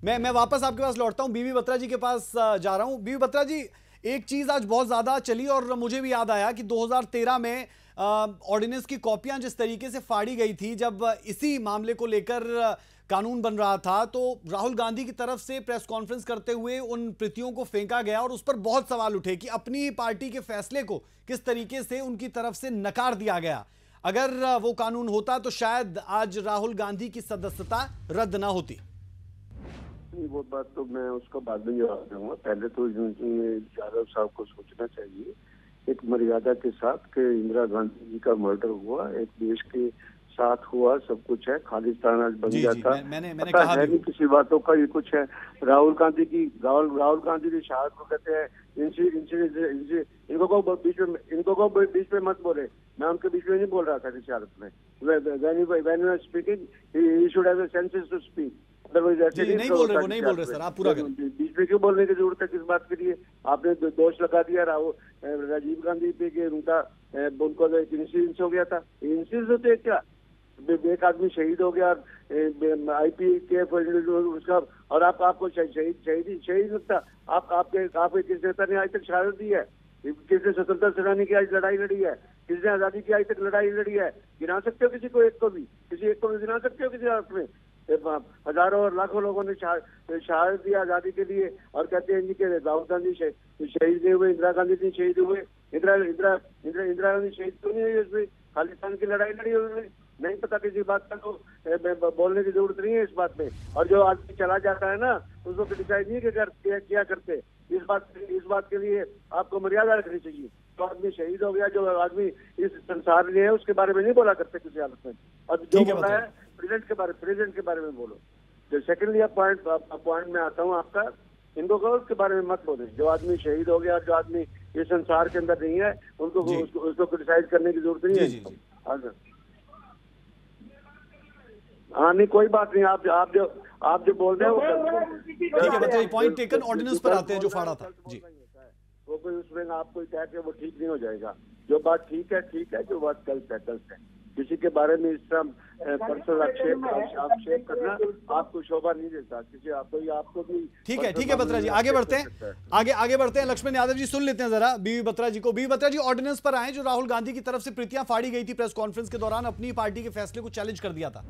मैं मैं वापस आपके पास लौटता हूँ बीबी बत्रा जी के पास जा रहा हूँ। बीबी बत्रा जी, एक चीज़ आज बहुत ज़्यादा चली और मुझे भी याद आया कि 2013 में ऑर्डिनेंस की कॉपियाँ जिस तरीके से फाड़ी गई थी, जब इसी मामले को लेकर कानून बन रहा था तो राहुल गांधी की तरफ़ से प्रेस कॉन्फ्रेंस करते हुए उन प्रतियों को फेंका गया और उस पर बहुत सवाल उठे कि अपनी ही पार्टी के फैसले को किस तरीके से उनकी तरफ़ से नकार दिया गया। अगर वो कानून होता तो शायद आज राहुल गांधी की सदस्यता रद्द ना होती। वो बात तो मैं उसका बाद में जवाब दूँगा पहले तो यादव साहब को सोचना चाहिए एक मर्यादा के साथ कि इंदिरा गांधी जी का मर्डर हुआ एक देश के साथ हुआ सब कुछ है खालिस्तान आज बन गया था। मैंने, मैंने कहा है नहीं किसी बातों का ये कुछ है। राहुल गांधी की राहुल राहुल गांधी की शहादत को कहते हैं इनसे इनसे इनसे इनको को बीच में इनको को बीच में मत बोले। मैं उनके बीच में नहीं बोल रहा था शहादत में। When नहीं बोल रहे वो नहीं बोल रहे सर आप पूरा बीच में क्यों बोलने की ज़रूरत है किस बात के लिए? आपने दोष लगा दिया राहुल राजीव गांधी पे कि उनका उनको इंसिडेंस हो गया था। इंसिडेंस होते क्या? एक आदमी शहीद हो गया आईपी के उसका और आप आपको शहीद शहीद शहीद लगता आप आपके आपके किस नेता ने आज तक शहादत दी है? किसने स्वतंत्रता सेनानी की आज लड़ाई लड़ी है? किसने आज़ादी की आज तक लड़ाई लड़ी है? गिना सकते हो किसी को एक को भी? किसी एक को भी गिना सकते हो किसी हाथ में? हज़ारों और लाखों लोगों ने शहादत दी आज़ादी के लिए और कहते हैं जी के राहुल गांधी शहीद नहीं हुए इंदिरा गांधी जी शहीद हुए। इंदिरा इंदिरा इंदिरा इंदिरा गांधी शहीद क्यों नहीं हुई उसमें। खालिस्तान की लड़ाई लड़ी उन्होंने। नहीं पता किसी बात का तो बोलने की ज़रूरत नहीं है इस बात में और जो आदमी चला जाता है ना उसको क्रिटिसाइज नहीं किया, किया करते। इस बात इस बात के लिए आपको मर्यादा रखनी चाहिए। जो आदमी शहीद हो गया जो आदमी इस संसार में है उसके बारे में नहीं बोला करते किसी हालत में। और जो बोला है प्रेसिडेंट के बारे प्रेसिडेंट के बारे में बोलो। जो सेकेंडली पॉइंट पॉइंट में आता हूँ आपका इनको कहो उसके बारे में मत बोले। जो आदमी शहीद हो गया जो आदमी इस संसार के अंदर नहीं है उनको उसको, उसको क्रिटिसाइज करने की ज़रूरत नहीं है। हाँ, हाँ नहीं कोई बात नहीं आप आप जो आप जो बोल रहे हैं ठीक है बताइए पॉइंट टेकन ऑर्डिनेंस पर आते हैं जो फाड़ा था। जी। वो कोई उसमें आपको कह के वो ठीक नहीं हो जाएगा। जो बात ठीक है ठीक है जो बात गलत है गलत है। किसी के बारे में इस तरह पर्सनल आक्षेप आक्षेप करना आपको शोभा नहीं देता। किसी आपको आपको भी ठीक है ठीक है बत्रा जी आगे बढ़ते हैं। आगे आगे बढ़ते हैं। लक्ष्मण यादव जी सुन लेते हैं जरा बीवी बत्रा जी को। बीवी बत्रा जी ऑर्डिनेंस पर आए जो राहुल गांधी की तरफ़ से प्रीतियाँ फाड़ी गई थी प्रेस कॉन्फ्रेंस के दौरान अपनी पार्टी के फैसले को चैलेंज कर दिया था।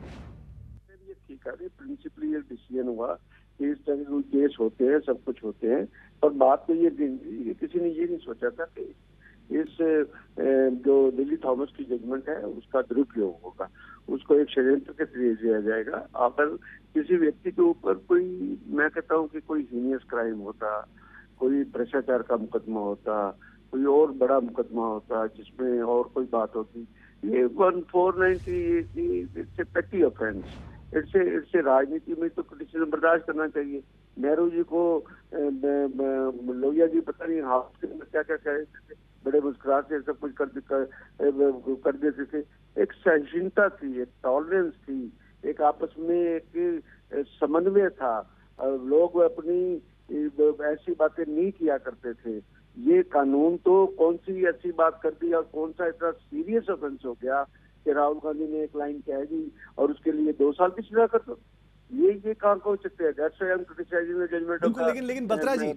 ठीक है प्रिंसिपली ये डिसीज़न हुआ कि इस तरह के केस होते हैं सब कुछ होते हैं पर बात तो ये किसी ने ये नहीं सोचा था कि इस जो दिल्ली थॉमस की जजमेंट है, उसका दुरुपयोग होगा। उसको एक षड्यंत्र के ज़रिए दिया जाएगा। अगर किसी व्यक्ति के ऊपर कोई, मैं कहता हूँ कि कोई सीनियस क्राइम होता, कोई भ्रष्टाचार का मुकदमा होता, कोई और बड़ा मुकदमा होता, जिसमें और कोई बात होती, ये one four ninety it's a petty offence it's it's राजनीति में तो क्रिटिसिज्म बर्दाश्त करना चाहिए। नेहरू जी को लोहिया जी पता नहीं हाउस के अंदर क्या क्या कह रहे थे। बड़े मुस्कुराहट से सब कुछ कर, कर, कर देते थे। एक सहनशीलता थी एक टॉलरेंस थी एक आपस में एक समन्वय था। लोग अपनी ऐसी बातें नहीं किया करते थे। ये कानून तो कौन सी ऐसी बात कर दी और कौन सा इतना सीरियस ऑफेंस हो गया कि राहुल गांधी ने एक लाइन कह दी और उसके लिए दो साल की सजा कर दो। ये ये काम हो सकते हैं। बिल्कुल लेकिन लेकिन बत्रा जी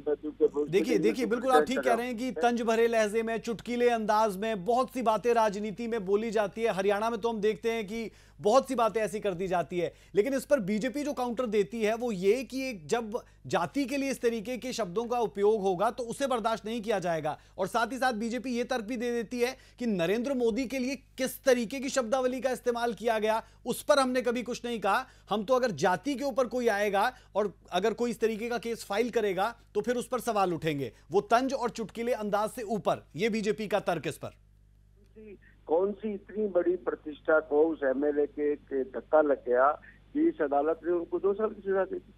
देखिए देखिए बिल्कुल आप ठीक कह रहे हैं। कि तंज भरे लहजे में चुटकीले अंदाज में बहुत सी बातें राजनीति में बोली जाती है। हरियाणा में तो हम देखते हैं कि बहुत सी बातें ऐसी कर दी जाती है। लेकिन इस पर बीजेपी जो काउंटर देती है, वो ये कि एक जब जाति के लिए इस तरीके के शब्दों का उपयोग होगा तो उसे बर्दाश्त नहीं किया जाएगा। और साथ ही साथ बीजेपी ये तर्क भी दे देती है कि नरेंद्र मोदी के लिए किस तरीके की शब्दावली का इस्तेमाल किया गया, उस पर हमने कभी कुछ नहीं कहा। हम तो अगर जाति के ऊपर कोई आएगा और अगर कोई इस तरीके का केस फ़ाइल करेगा तो फिर उस पर सवाल उठेंगे। वो तंज और चुटकीले अंदाज से ऊपर यह बीजेपी का तर्क इस पर। कौन सी इतनी बड़ी प्रतिष्ठा को उस एमएलए के, के धक्का लग गया कि इस अदालत ने उनको दो साल की सजा दे दी?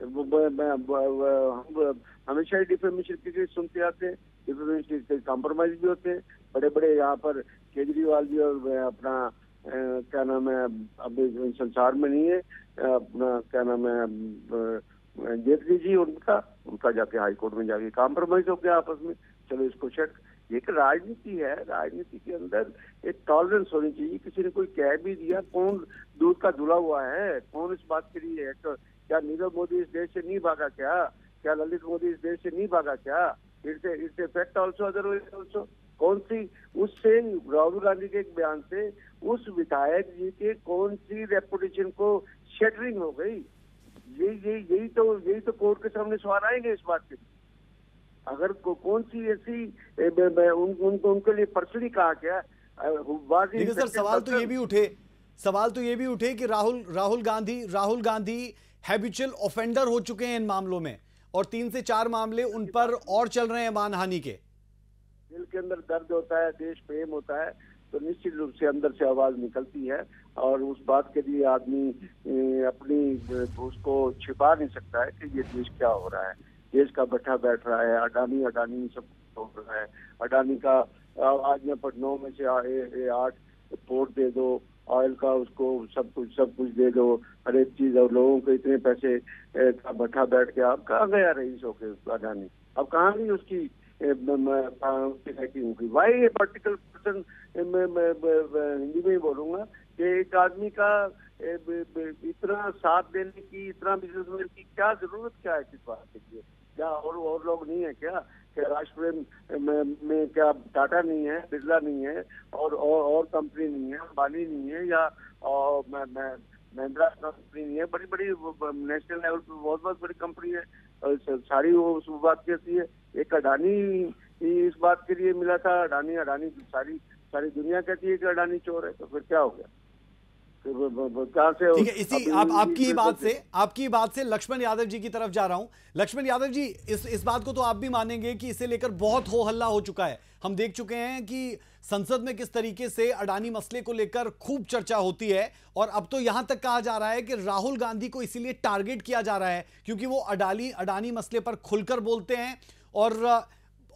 हम हमेशा ही डिफेमेशन के केस सुनते आते हैं डिफेमेशन के कॉम्प्रोमाइज भी होते हैं बड़े बड़े यहाँ पर केजरीवाल जी और अपना क्या नाम है अभी संसार में नहीं है अपना क्या नाम है जेटली जी उनका उनका जाके हाईकोर्ट में जाके कॉम्प्रोमाइज हो गया आपस में। चलो इसको चेक एक राजनीति है, राजनीति के अंदर एक टॉलरेंस होनी चाहिए। किसी ने कोई कह भी दिया, कौन दूध का धुला हुआ है? कौन इस बात के लिए है? तो क्या नीरव मोदी इस देश से नहीं भागा क्या? क्या ललित मोदी इस देश से नहीं भागा क्या? Its effect also otherwise also कौन सी उससे राहुल गांधी के एक बयान से, उस विधायक जी के कौन सी रेपुटेशन को शेटरिंग हो गई? यही यही यही तो यही तो कोर्ट के सामने सवाल आएँगे इस बात के। अगर को, कौन सी ऐसी उन, उनको उनके लिए पर्सनली कहा गया लेकिन सर सवाल तो ये भी उठे सवाल तो ये भी उठे कि राहुल राहुल गांधी राहुल गांधी हैबिचुअल ऑफेंडर हो चुके हैं इन मामलों में और तीन से चार मामले उन पर और चल रहे हैं मानहानि के। दिल के अंदर दर्द होता है देश प्रेम होता है तो निश्चित रूप से अंदर से आवाज़ निकलती है और उस बात के लिए आदमी अपनी उसको छिपा नहीं सकता है कि ये देश क्या हो रहा है। देश का बैठा बैठ रहा है, अडानी अडानी सब हो रहा है। अडानी का आज मैं पटनों में से आठ पोर्ट दे दो, ऑयल का उसको सब कुछ सब कुछ दे दो, हर एक चीज़, और लोगों को इतने पैसे का बैठा बैठ के अब कहाँ गया रईस होके अडानी? अब कहाँ गई उसकी होगी? वाई ए पर्टिकुलर पर्सन मैं हिंदी में ही बोलूँगा कि एक आदमी का इतना साथ देने की, इतना बिजनेसमैन की क्या ज़रूरत क्या है इस बात के लिए? क्या? और और लोग नहीं है क्या? क्या राष्ट्र में, में क्या टाटा नहीं है बिरला नहीं है और और, और कंपनी नहीं है अंबानी नहीं है या और मैं मैं महिंद्रा कंपनी नहीं है? बड़ी बड़ी नेशनल लेवल पर बहुत बहुत बड़ी कंपनी है। सारी वो उस बात कहती है। एक अडानी ही इस बात के लिए मिला था अडानी अडानी सारी सारी दुनिया कहती है कि अडानी चोर है तो फिर क्या हो गया? कहाँ से ठीक है इसी आप आपकी बात से आपकी बात से लक्ष्मण यादव जी की तरफ़ जा रहा हूँ। लक्ष्मण यादव जी इस इस बात को तो आप भी मानेंगे कि इसे लेकर बहुत हो हल्ला हो चुका है। हम देख चुके हैं कि संसद में किस तरीके से अडानी मसले को लेकर खूब चर्चा होती है और अब तो यहाँ तक कहा जा रहा है कि राहुल गांधी को इसीलिए टारगेट किया जा रहा है क्योंकि वो अडानी अडानी मसले पर खुलकर बोलते हैं और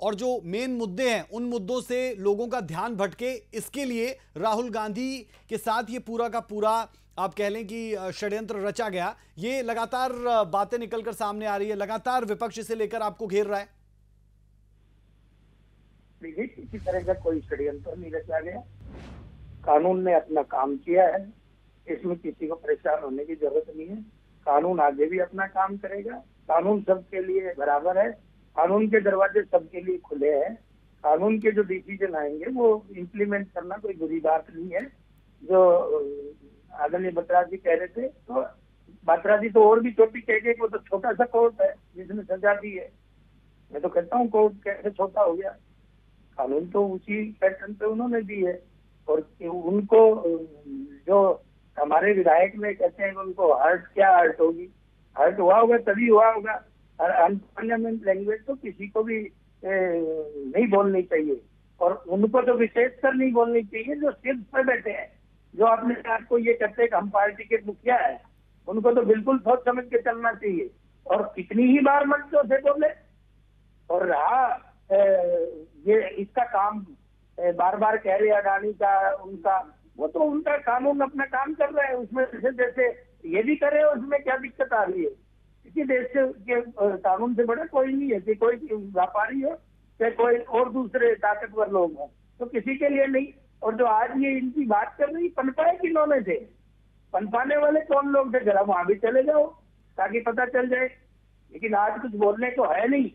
और जो मेन मुद्दे हैं, उन मुद्दों से लोगों का ध्यान भटके, इसके लिए राहुल गांधी के साथ ये पूरा का पूरा, आप कह लें कि षड्यंत्र रचा गया। ये लगातार बातें निकलकर सामने आ रही है। लगातार विपक्ष इसे लेकर आपको घेर रहा है? किसी तरह का कोई षड्यंत्र नहीं रचा गया। कानून ने अपना काम किया है। इसमें किसी को परेशान होने की ज़रूरत नहीं है। कानून आगे भी अपना काम करेगा। कानून सबके लिए बराबर है। कानून के दरवाजे सबके लिए खुले हैं। कानून के जो डिसीज़न आएँगे, वो इम्प्लीमेंट करना कोई बुरी बात नहीं है। जो आदरणीय बत्रा जी कह रहे थे तो बत्रा जी तो और भी छोटी कह गए, वो तो छोटा सा कोर्ट है जिसने सजा दी है। मैं तो कहता हूँ, कोर्ट कैसे छोटा हो गया? कानून तो उसी पैटर्न पे उन्होंने दी है। और उनको, जो हमारे विधायक में कहते हैं उनको हर्ट, क्या हर्ट होगी? हर्ट हुआ होगा, तभी हुआ होगा। अनपार्लियामेंट लैंग्वेज तो किसी को भी नहीं बोलनी चाहिए। और उनको तो विशेषकर नहीं बोलनी चाहिए, जो सिर्फ़ पर बैठे हैं। जो अपने आपको ये कहते हैं कि हम पार्टी के मुखिया है, उनको तो बिल्कुल सोच समझ के चलना चाहिए। और कितनी ही बार मंचों से बोले। और रहा ये इसका काम बार बार कह रहे अडानी का, उनका, वो तो उनका कानून अपना काम कर रहे हैं, उसमें जैसे जैसे ये भी करे, उसमें क्या दिक्कत आ रही है? किसी देश के कानून से बड़ा कोई नहीं है कि कोई व्यापारी हो चाहे कोई और दूसरे ताकतवर लोग हों। तो किसी के लिए नहीं। और जो आज ये इनकी बात कर रही पनपाए कि किन्होंने थे? पनपाने वाले कौन लोग थे? जरा वहाँ भी चले जाओ ताकि पता चल जाए। लेकिन आज कुछ बोलने को है नहीं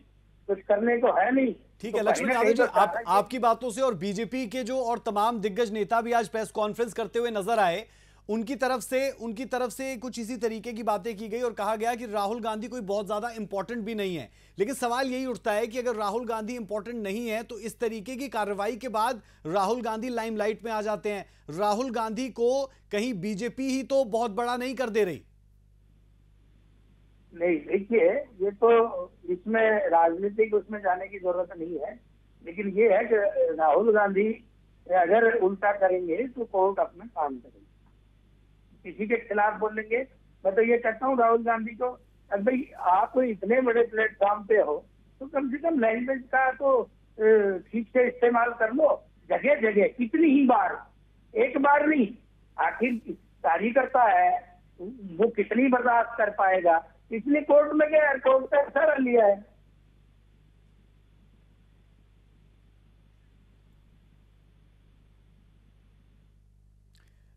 कुछ करने को है नहीं। ठीक है तो लक्ष्मण यादव जी आप आपकी बातों से और बीजेपी के जो और तमाम दिग्गज नेता भी आज प्रेस कॉन्फ्रेंस करते हुए नज़र आए। उनकी तरफ़ से, उनकी तरफ़ से कुछ इसी तरीके की बातें की गई और कहा गया कि राहुल गांधी कोई बहुत ज़्यादा इंपॉर्टेंट भी नहीं है। लेकिन सवाल यही उठता है कि अगर राहुल गांधी इंपॉर्टेंट नहीं है तो इस तरीके की कार्रवाई के बाद राहुल गांधी लाइमलाइट में आ जाते हैं। राहुल गांधी को कहीं बीजेपी ही तो बहुत बड़ा नहीं कर दे रही। नहीं, देखिए, ये तो इसमें राजनीतिक उसमें जाने की ज़रूरत नहीं है। लेकिन ये है कि राहुल गांधी अगर उल्टा करेंगे तो कोर्ट अपना काम करेंगे। किसी के खिलाफ बोलेंगे। मैं तो ये कहता हूँ राहुल गांधी को अब भाई, आप इतने बड़े प्लेटफॉर्म पे हो तो कम से कम लैंग्वेज का तो ठीक से इस्तेमाल कर लो। जगह जगह कितनी ही बार। एक बार नहीं, आखिर शादी करता है, वो कितनी बर्दाश्त कर पाएगा? इसलिए कोर्ट में गया, कोर्ट का असर लिया है।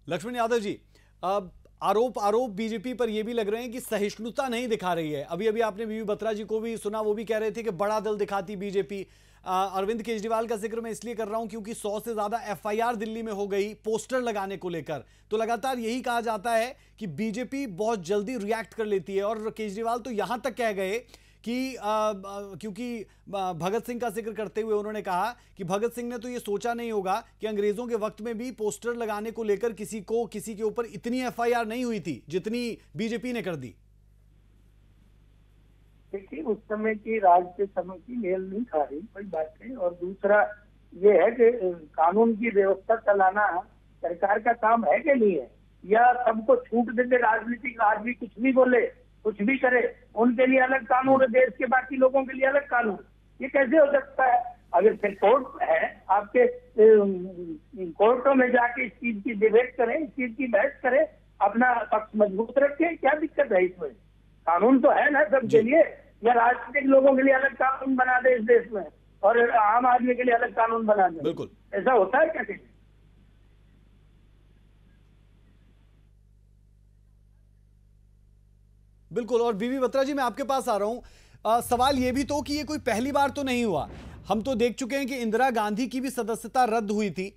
लक्ष्मण यादव जी आरोप आरोप बीजेपी पर यह भी लग रहे हैं कि सहिष्णुता नहीं दिखा रही है। अभी अभी आपने बीबी बत्रा जी को भी सुना, वो भी कह रहे थे कि बड़ा दल दिखाती बीजेपी। अरविंद केजरीवाल का ज़िक्र मैं इसलिए कर रहा हूँ क्योंकि सौ से ज़्यादा एफआईआर दिल्ली में हो गई पोस्टर लगाने को लेकर। तो लगातार यही कहा जाता है कि बीजेपी बहुत जल्दी रिएक्ट कर लेती है और केजरीवाल तो यहाँ तक कह गए कि क्योंकि भगत सिंह का ज़िक्र करते हुए उन्होंने कहा कि भगत सिंह ने तो ये सोचा नहीं होगा कि अंग्रेज़ों के वक्त में भी पोस्टर लगाने को लेकर किसी को, किसी के ऊपर इतनी एफआईआर नहीं हुई थी जितनी बीजेपी ने कर दी। देखिए, उस समय की राज के समय की मेल नहीं खा रही, कोई बात नहीं। और दूसरा ये है कि कानून की व्यवस्था चलाना सरकार का काम है कि नहीं है? या सबको छूट देते राजनीतिक आदमी कुछ भी बोले? कुछ भी करे उनके लिए अलग कानून है देश के बाकी लोगों के लिए अलग कानून। ये कैसे हो सकता है? अगर फिर कोर्ट है आपके कोर्टों में जाके इस चीज़ की डिबेट करें इस चीज़ की बहस करें अपना पक्ष मज़बूत रखें क्या दिक्कत है इसमें? कानून तो है ना सबके लिए या राजनीतिक लोगों के लिए अलग कानून बना दे इस देश में और आम आदमी के लिए अलग कानून बना दे। बिल्कुल। ऐसा होता है क्या कहीं बिल्कुल और बीबी बत्रा जी मैं आपके पास आ रहा हूँ। सवाल ये भी तो कि ये कोई पहली बार तो नहीं हुआ। हम तो देख चुके हैं कि इंदिरा गांधी की भी सदस्यता रद्द हुई थी।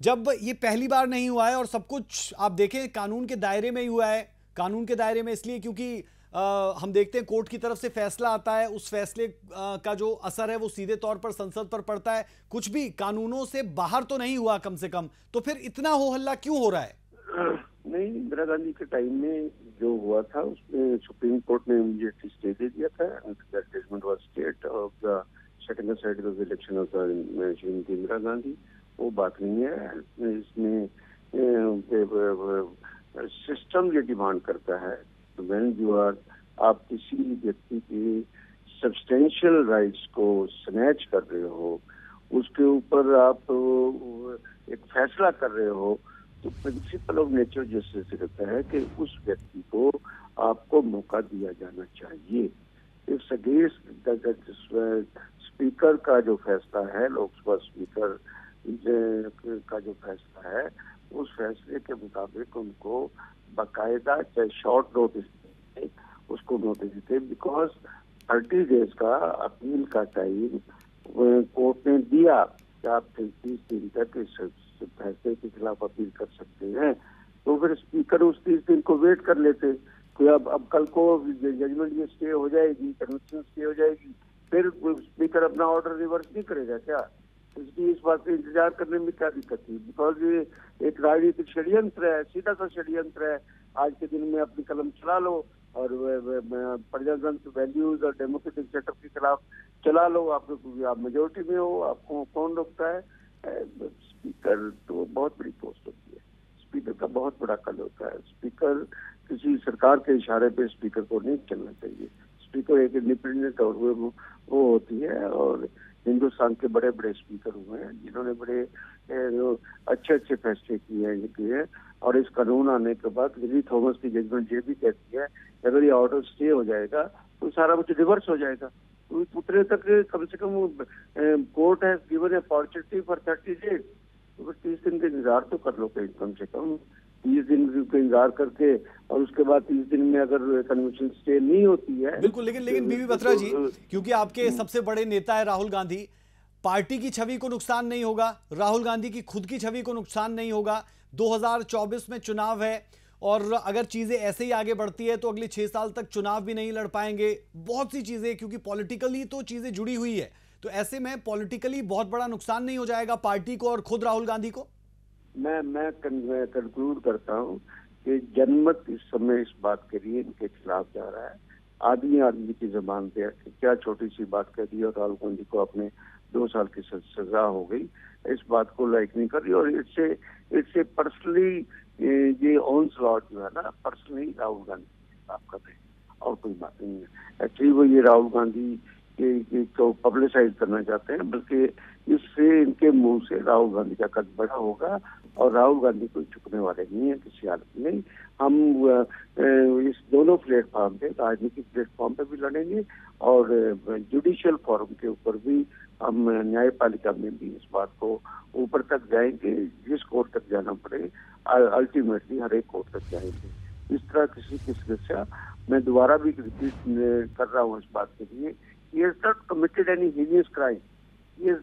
जब ये पहली बार नहीं हुआ है और सब कुछ आप देखें कानून के दायरे में ही हुआ है। कानून के दायरे में इसलिए क्योंकि आ, हम देखते हैं कोर्ट की तरफ़ से फैसला आता है। उस फैसले आ, का जो असर है वो सीधे तौर पर संसद पर पड़ता है। कुछ भी कानूनों से बाहर तो नहीं हुआ कम से कम। तो फिर इतना हो हल्ला क्यों हो रहा है? नहीं इंदिरा गांधी के टाइम में जो हुआ था, उसमें सुप्रीम कोर्ट ने इमीडिएटली स्टे दे दिया था that judgment was stayed of the second side of election of Shrimati Indira Gandhi वो बात नहीं है, इसमें सिस्टम ये डिमांड करता है वेन यू आर आप किसी व्यक्ति के सब्सटेंशियल राइट्स को स्नैच कर रहे हो, उसके ऊपर आप, एक फैसला कर रहे हो तो प्रिंसिपल ऑफ़ नेचर जस्टिस कहता है कि उस व्यक्ति को आपको मौका दिया जाना चाहिए। इट्स अगेंस्ट स्पीकर का जो फैसला है, लोकसभा स्पीकर का जो फैसला है, उस फैसले के मुताबिक उनको बाकायदा चाहे शॉर्ट नोटिस उसको नोटिस देते बिकॉज़ थर्टी डेज़ का अपील का टाइम कोर्ट ने दिया कि आप तीस दिन तक इस फैसले के खिलाफ अपील कर सकते हैं। तो फिर स्पीकर उस तीस दिन को वेट कर लेते कि अब अब कल को जजमेंट ये स्टे हो जाएगी कन्विक्शन स्टे हो जाएगी, फिर स्पीकर अपना ऑर्डर रिवर्स नहीं करेगा क्या? इसलिए इस बात का इंतज़ार करने में क्या दिक्कत थी? बिकॉज़ ये एक राजनीतिक षड्यंत्र है, सीधा सा षड्यंत्र है। आज के दिन में अपनी कलम चला लो और प्रजातंत्र वैल्यूज़ और डेमोक्रेटिक सेटअप के खिलाफ चला लो। आप आप मेजोरिटी में हो, आपको कौन रोकता है? स्पीकर तो बहुत बड़ी पोस्ट होती है। स्पीकर का बहुत बड़ा कल होता है। स्पीकर किसी सरकार के इशारे पे स्पीकर को नहीं चलना चाहिए। स्पीकर एक इंडिपेंडेंट और वो वो होती है और हिंदुस्तान के बड़े बड़े स्पीकर हुए हैं, जिन्होंने बड़े अच्छे अच्छे फैसले किए हैं किए हैं। और इस कानून आने के बाद लिली थॉमस की जजमेंट ये भी कहती है अगर ये ऑर्डर स्टे हो जाएगा तो सारा कुछ रिवर्स हो जाएगा। तो उतने तक कम से कम कोर्ट है given opportunity for thirty days तो तीस दिन का इंतज़ार तो कर लो कहीं कम से कम। तीस दिन का इंतज़ार करके और उसके बाद तीस दिन में अगर कन्वेंशन स्टे नहीं होती है बिल्कुल लेकिन लेकिन बीबी बत्रा जी क्योंकि आपके हम्म। सबसे बड़े नेता है राहुल गांधी पार्टी की छवि को नुकसान नहीं होगा राहुल गांधी की खुद की छवि को नुकसान नहीं होगा। 2024 में चुनाव है और अगर चीज़ें ऐसे ही आगे बढ़ती है तो अगले छह साल तक चुनाव भी नहीं लड़ पाएँगे। बहुत सी चीज़ें, क्योंकि पॉलिटिकली तो चीज़ें जुड़ी हुई है। तो ऐसे में पॉलिटिकली बहुत बड़ा नुकसान नहीं हो जाएगा पार्टी को और खुद राहुल गांधी को? मैं मैं कंक्लूड करता हूँ कि जनमत इस समय इस बात के लिए इनके खिलाफ जा रहा है। आदमी आदमी की जबान पे क्या छोटी सी बात कह दी और राहुल गांधी को अपने दो साल की सजा हो गई। इस बात को लाइक नहीं कर रही और इससे इससे पर्सनली ये ऑन स्लॉट जो है ना पर्सनली राहुल गांधी आप कर रहे हैं और कोई बात नहीं है। एक्चुअली वो ये राहुल गांधी के, को पब्लिसाइज करना चाहते हैं बल्कि इससे इनके मुँह से राहुल गांधी का कद बड़ा होगा और राहुल गांधी कोई चुकने वाले नहीं है किसी हालत में हम इस दोनों प्लेटफॉर्म पे राजनीतिक प्लेटफॉर्म पे भी लड़ेंगे और जुडिशियल फॉरम के ऊपर भी हम न्यायपालिका में भी इस बात को ऊपर तक जाएँगे, जिस कोर्ट तक जाना पड़े अल्टीमेटली हर एक कोर्ट तक जाएँगे। इस तरह किसी की समस्या, मैं दोबारा भी रिपीट कर रहा हूँ इस बात के लिए committed any heinous crime is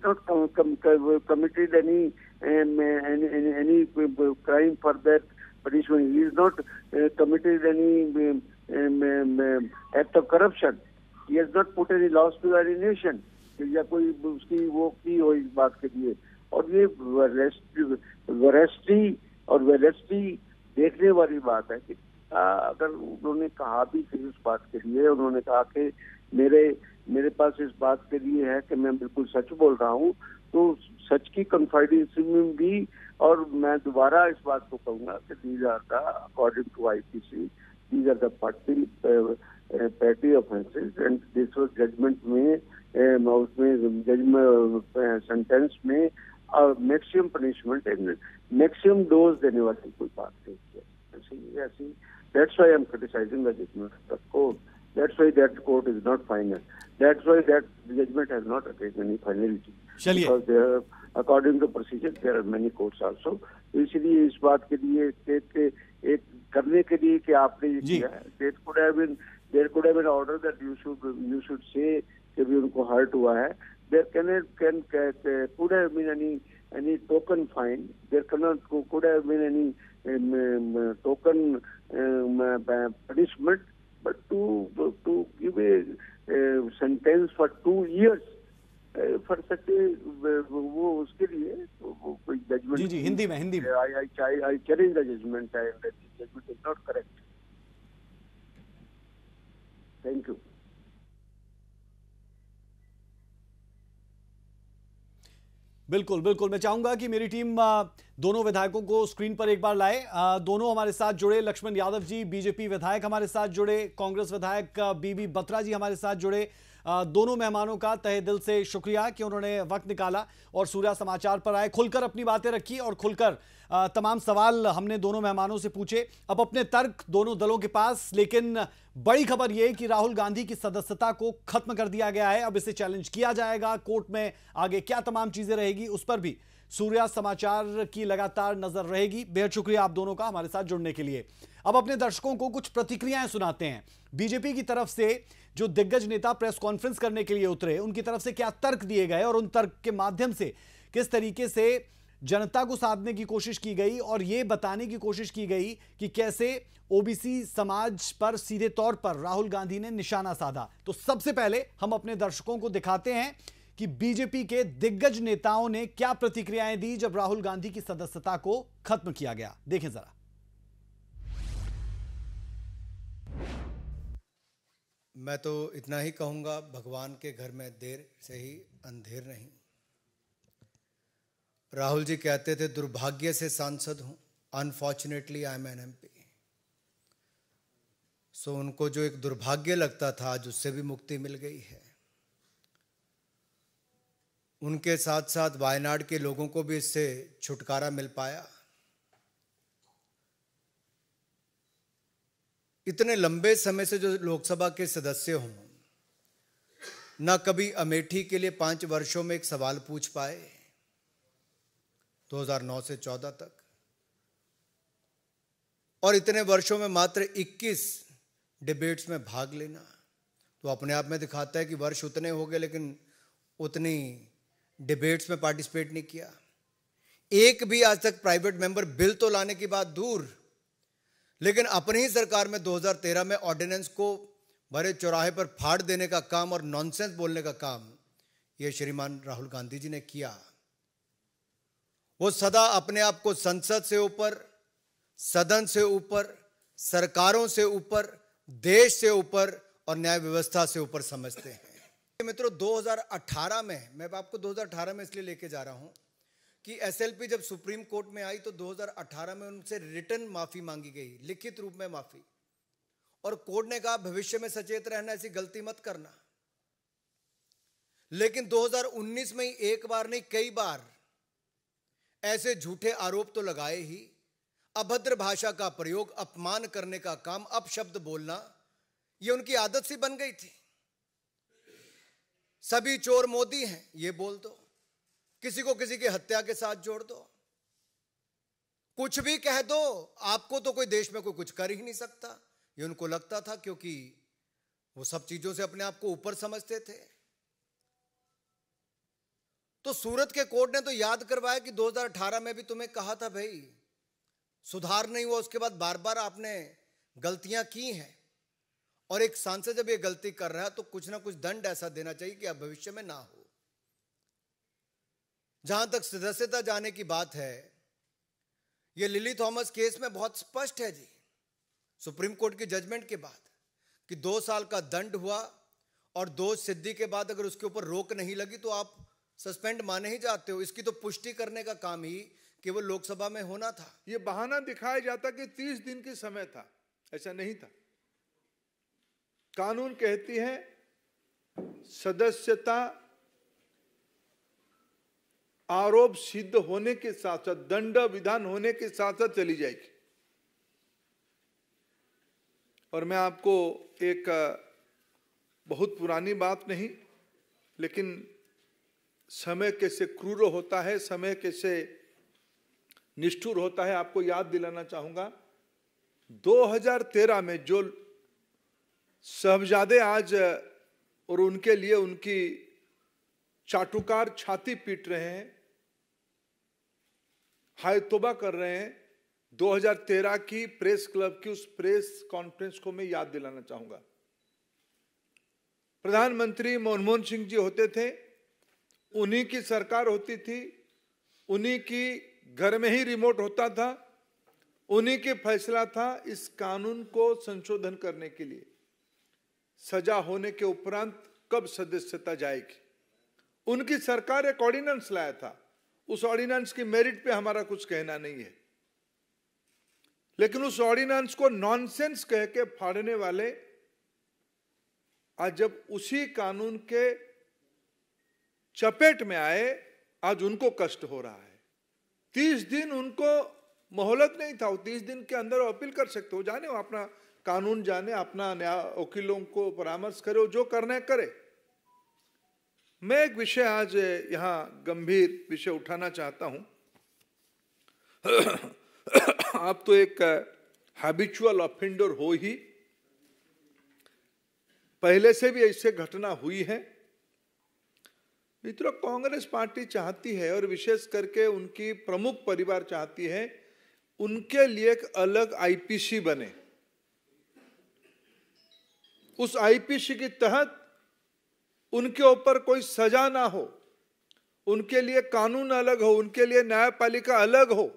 या कोई उसकी वो की हो इस बात के लिए। और ये वरेस्टी और वेरेस्टी देखने वाली बात है कि अगर उन्होंने कहा भी थी उस बात के लिए, उन्होंने कहा कि मेरे मेरे पास इस बात के लिए है कि मैं बिल्कुल सच बोल रहा हूँ तो सच की कॉन्फिडेंस में भी और मैं दोबारा इस बात को कहूँगा कि these are the according to IPC these are the party petty offences and this was judgment में उसमें जजमेंट सेंटेंस में maximum punishment and maximum dose देने वाली कोई बात नहीं है ऐसी why I am criticizing the judgment of the court That's why that court is not final. That's why that judgment has not attained any finality. चलिए because there, according to procedure, there are many courts also. इसलिए इस बात के लिए state के एक करने के लिए कि आपने ये किया state could have been there could have an order that you should you should say कि भी उनको हर्ट हुआ है। There can can could have been any any token fine there can not could have been any token punishment but to to give a sentence for two years for सकते वो उसके लिए judgement जी जी हिंदी में हिंदी में। I I I challenge the judgment I judgment is not correct thank you बिल्कुल बिल्कुल। मैं चाहूँगा कि मेरी टीम दोनों विधायकों को स्क्रीन पर एक बार लाए। दोनों हमारे साथ जुड़े। लक्ष्मण यादव जी, बीजेपी विधायक हमारे साथ जुड़े। कांग्रेस विधायक बीबी बत्रा जी हमारे साथ जुड़े। दोनों मेहमानों का तहे दिल से शुक्रिया कि उन्होंने वक्त निकाला और सूर्या समाचार पर आए। खुलकर अपनी बातें रखी और खुलकर तमाम सवाल हमने दोनों मेहमानों से पूछे। अब अपने तर्क दोनों दलों के पास, लेकिन बड़ी खबर यह कि राहुल गांधी की सदस्यता को खत्म कर दिया गया है। अब इसे चैलेंज किया जाएगा, कोर्ट में आगे क्या तमाम चीज़ें रहेगी उस पर भी सूर्या समाचार की लगातार नज़र रहेगी। बेहद शुक्रिया आप दोनों का हमारे साथ जुड़ने के लिए। अब अपने दर्शकों को कुछ प्रतिक्रियाएँ सुनाते हैं। बीजेपी की तरफ़ से जो दिग्गज नेता प्रेस कॉन्फ्रेंस करने के लिए उतरे, उनकी तरफ़ से क्या तर्क दिए गए और उन तर्क के माध्यम से किस तरीके से जनता को साधने की कोशिश की गई और यह बताने की कोशिश की गई कि कैसे ओबीसी समाज पर सीधे तौर पर राहुल गांधी ने निशाना साधा। तो सबसे पहले हम अपने दर्शकों को दिखाते हैं कि बीजेपी के दिग्गज नेताओं ने क्या प्रतिक्रियाएँ दी जब राहुल गांधी की सदस्यता को खत्म किया गया। देखें जरा। मैं तो इतना ही कहूँगा, भगवान के घर में देर से ही अंधेर नहीं। राहुल जी कहते थे, दुर्भाग्य से सांसद हूँ। Unfortunately I am an M P so उनको जो एक दुर्भाग्य लगता था, आज उससे भी मुक्ति मिल गई है। उनके साथ साथ वायनाड के लोगों को भी इससे छुटकारा मिल पाया। इतने लंबे समय से जो लोकसभा के सदस्य हों, ना कभी अमेठी के लिए पाँच वर्षों में एक सवाल पूछ पाए। 2009 से 14 तक। और इतने वर्षों में मात्र 21 डिबेट्स में भाग लेना। तो अपने आप में दिखाता है कि वर्ष उतने हो गए, लेकिन उतनी डिबेट्स में पार्टिसिपेट नहीं किया। एक भी आज तक प्राइवेट मेंबर बिल तो लाने की बात दूर, लेकिन अपनी ही सरकार में 2013 में ऑर्डिनेंस को भरे चौराहे पर फाड़ देने का काम और नॉनसेंस बोलने का काम ये श्रीमान राहुल गांधी जी ने किया। वो सदा अपने आप को संसद से ऊपर, सदन से ऊपर, सरकारों से ऊपर, देश से ऊपर और न्याय व्यवस्था से ऊपर समझते हैं। मित्रों 2018 में, मैं आपको 2018 में इसलिए लेके जा रहा हूँ कि एसएलपी जब सुप्रीम कोर्ट में आई तो 2018 में उनसे रिटर्न माफ़ी मांगी गई, लिखित रूप में माफ़ी। और कोर्ट ने कहा, भविष्य में सचेत रहना, ऐसी गलती मत करना। लेकिन 2019 में ही एक बार नहीं, कई बार ऐसे झूठे आरोप तो लगाए ही। अभद्र भाषा का प्रयोग अपमान करने का काम अपशब्द बोलना, ये उनकी आदत सी बन गई थी। सभी चोर मोदी हैं, ये बोल दो। किसी को किसी की हत्या के साथ जोड़ दो। कुछ भी कह दो, आपको तो कोई देश में कोई कुछ कर ही नहीं सकता। ये उनको लगता था क्योंकि वो सब चीज़ों से अपने आप को ऊपर समझते थे। तो सूरत के कोर्ट ने तो याद करवाया कि 2018 में भी तुम्हें कहा था, भाई, सुधार नहीं हुआ, उसके बाद बार बार आपने गलतियाँ की हैं। और एक सांसद जब ये गलती कर रहा है तो कुछ ना कुछ दंड ऐसा देना चाहिए कि अब भविष्य में ना हो। जहाँ तक सदस्यता जाने की बात है, ये लिली थॉमस केस में बहुत स्पष्ट है जी। सुप्रीम कोर्ट की जजमेंट के बाद कि दो साल का दंड हुआ और दो सिद्धि के बाद अगर उसके ऊपर रोक नहीं लगी तो आप सस्पेंड माने ही जाते हो। इसकी तो पुष्टि करने का काम ही केवल लोकसभा में होना था। ये बहाना दिखाया जाता कि तीस दिन की समय था। ऐसा नहीं था। कानून कहती है, सदस्यता आरोप सिद्ध होने के साथ साथ, दंड विधान होने के साथ साथ चली जाएगी। और मैं आपको एक बहुत पुरानी बात नहीं, लेकिन समय कैसे क्रूर होता है, समय कैसे निष्ठुर होता है, आपको याद दिलाना चाहूँगा। 2013 में जो साहबजादे आज, और उनके लिए उनकी चाटुकार छाती पीट रहे हैं, हाय तोबा कर रहे हैं 2013 की प्रेस क्लब की उस प्रेस कॉन्फ्रेंस को मैं याद दिलाना चाहूँगा। प्रधानमंत्री मनमोहन सिंह जी होते थे उन्हीं की सरकार होती थी, उन्हीं की घर में ही रिमोट होता था, उन्हीं के फैसला था इस कानून को संशोधन करने के लिए। सजा होने के उपरांत कब सदस्यता जाएगी? उनकी सरकार एक ऑर्डिनेंस लाया था। उस ऑर्डिनेंस की मेरिट पे हमारा कुछ कहना नहीं है। लेकिन उस ऑर्डिनेंस को नॉनसेंस कह के फाड़ने वाले आज जब उसी कानून के चपेट में आए, आज उनको कष्ट हो रहा है। तीस दिन उनको मोहलत नहीं था तीस दिन के अंदर अपील कर सकते हो। जाने वो अपना कानून जाने, अपना न्याय वकीलों को परामर्श करे जो करना करे। मैं एक विषय आज यहाँ गंभीर विषय उठाना चाहता हूँ। आप तो एक हैबिचुअल ऑफेंडर हो ही। पहले से भी ऐसे घटना हुई है। मित्रों कांग्रेस पार्टी चाहती है और विशेष करके उनकी प्रमुख परिवार चाहती है, उनके लिए एक अलग आईपीसी बने। उस आईपीसी के तहत उनके ऊपर कोई सजा ना हो, उनके लिए कानून अलग हो, उनके लिए न्यायपालिका अलग हो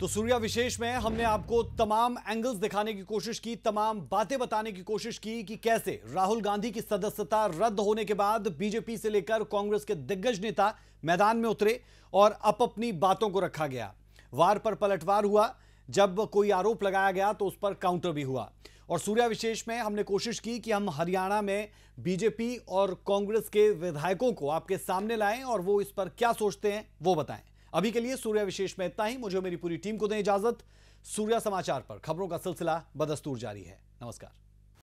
तो सूर्या, विशेष में हमने आपको तमाम एंगल्स दिखाने की कोशिश की, तमाम बातें बताने की कोशिश की कि कैसे राहुल गांधी की सदस्यता रद्द होने के बाद बीजेपी से लेकर कांग्रेस के दिग्गज नेता मैदान में उतरे और अप अपनी बातों को रखा गया। वार पर पलटवार हुआ। जब कोई आरोप लगाया गया तो उस पर काउंटर भी हुआ। और सूर्या, विशेष में हमने कोशिश की कि हम हरियाणा में बीजेपी और कांग्रेस के विधायकों को आपके सामने लाएँ और वो इस पर क्या सोचते हैं वो बताएँ। अभी के लिए सूर्या विशेष में इतना ही। मुझे मेरी पूरी टीम को दें इजाज़त। सूर्या समाचार पर खबरों का सिलसिला बदस्तूर जारी है। नमस्कार।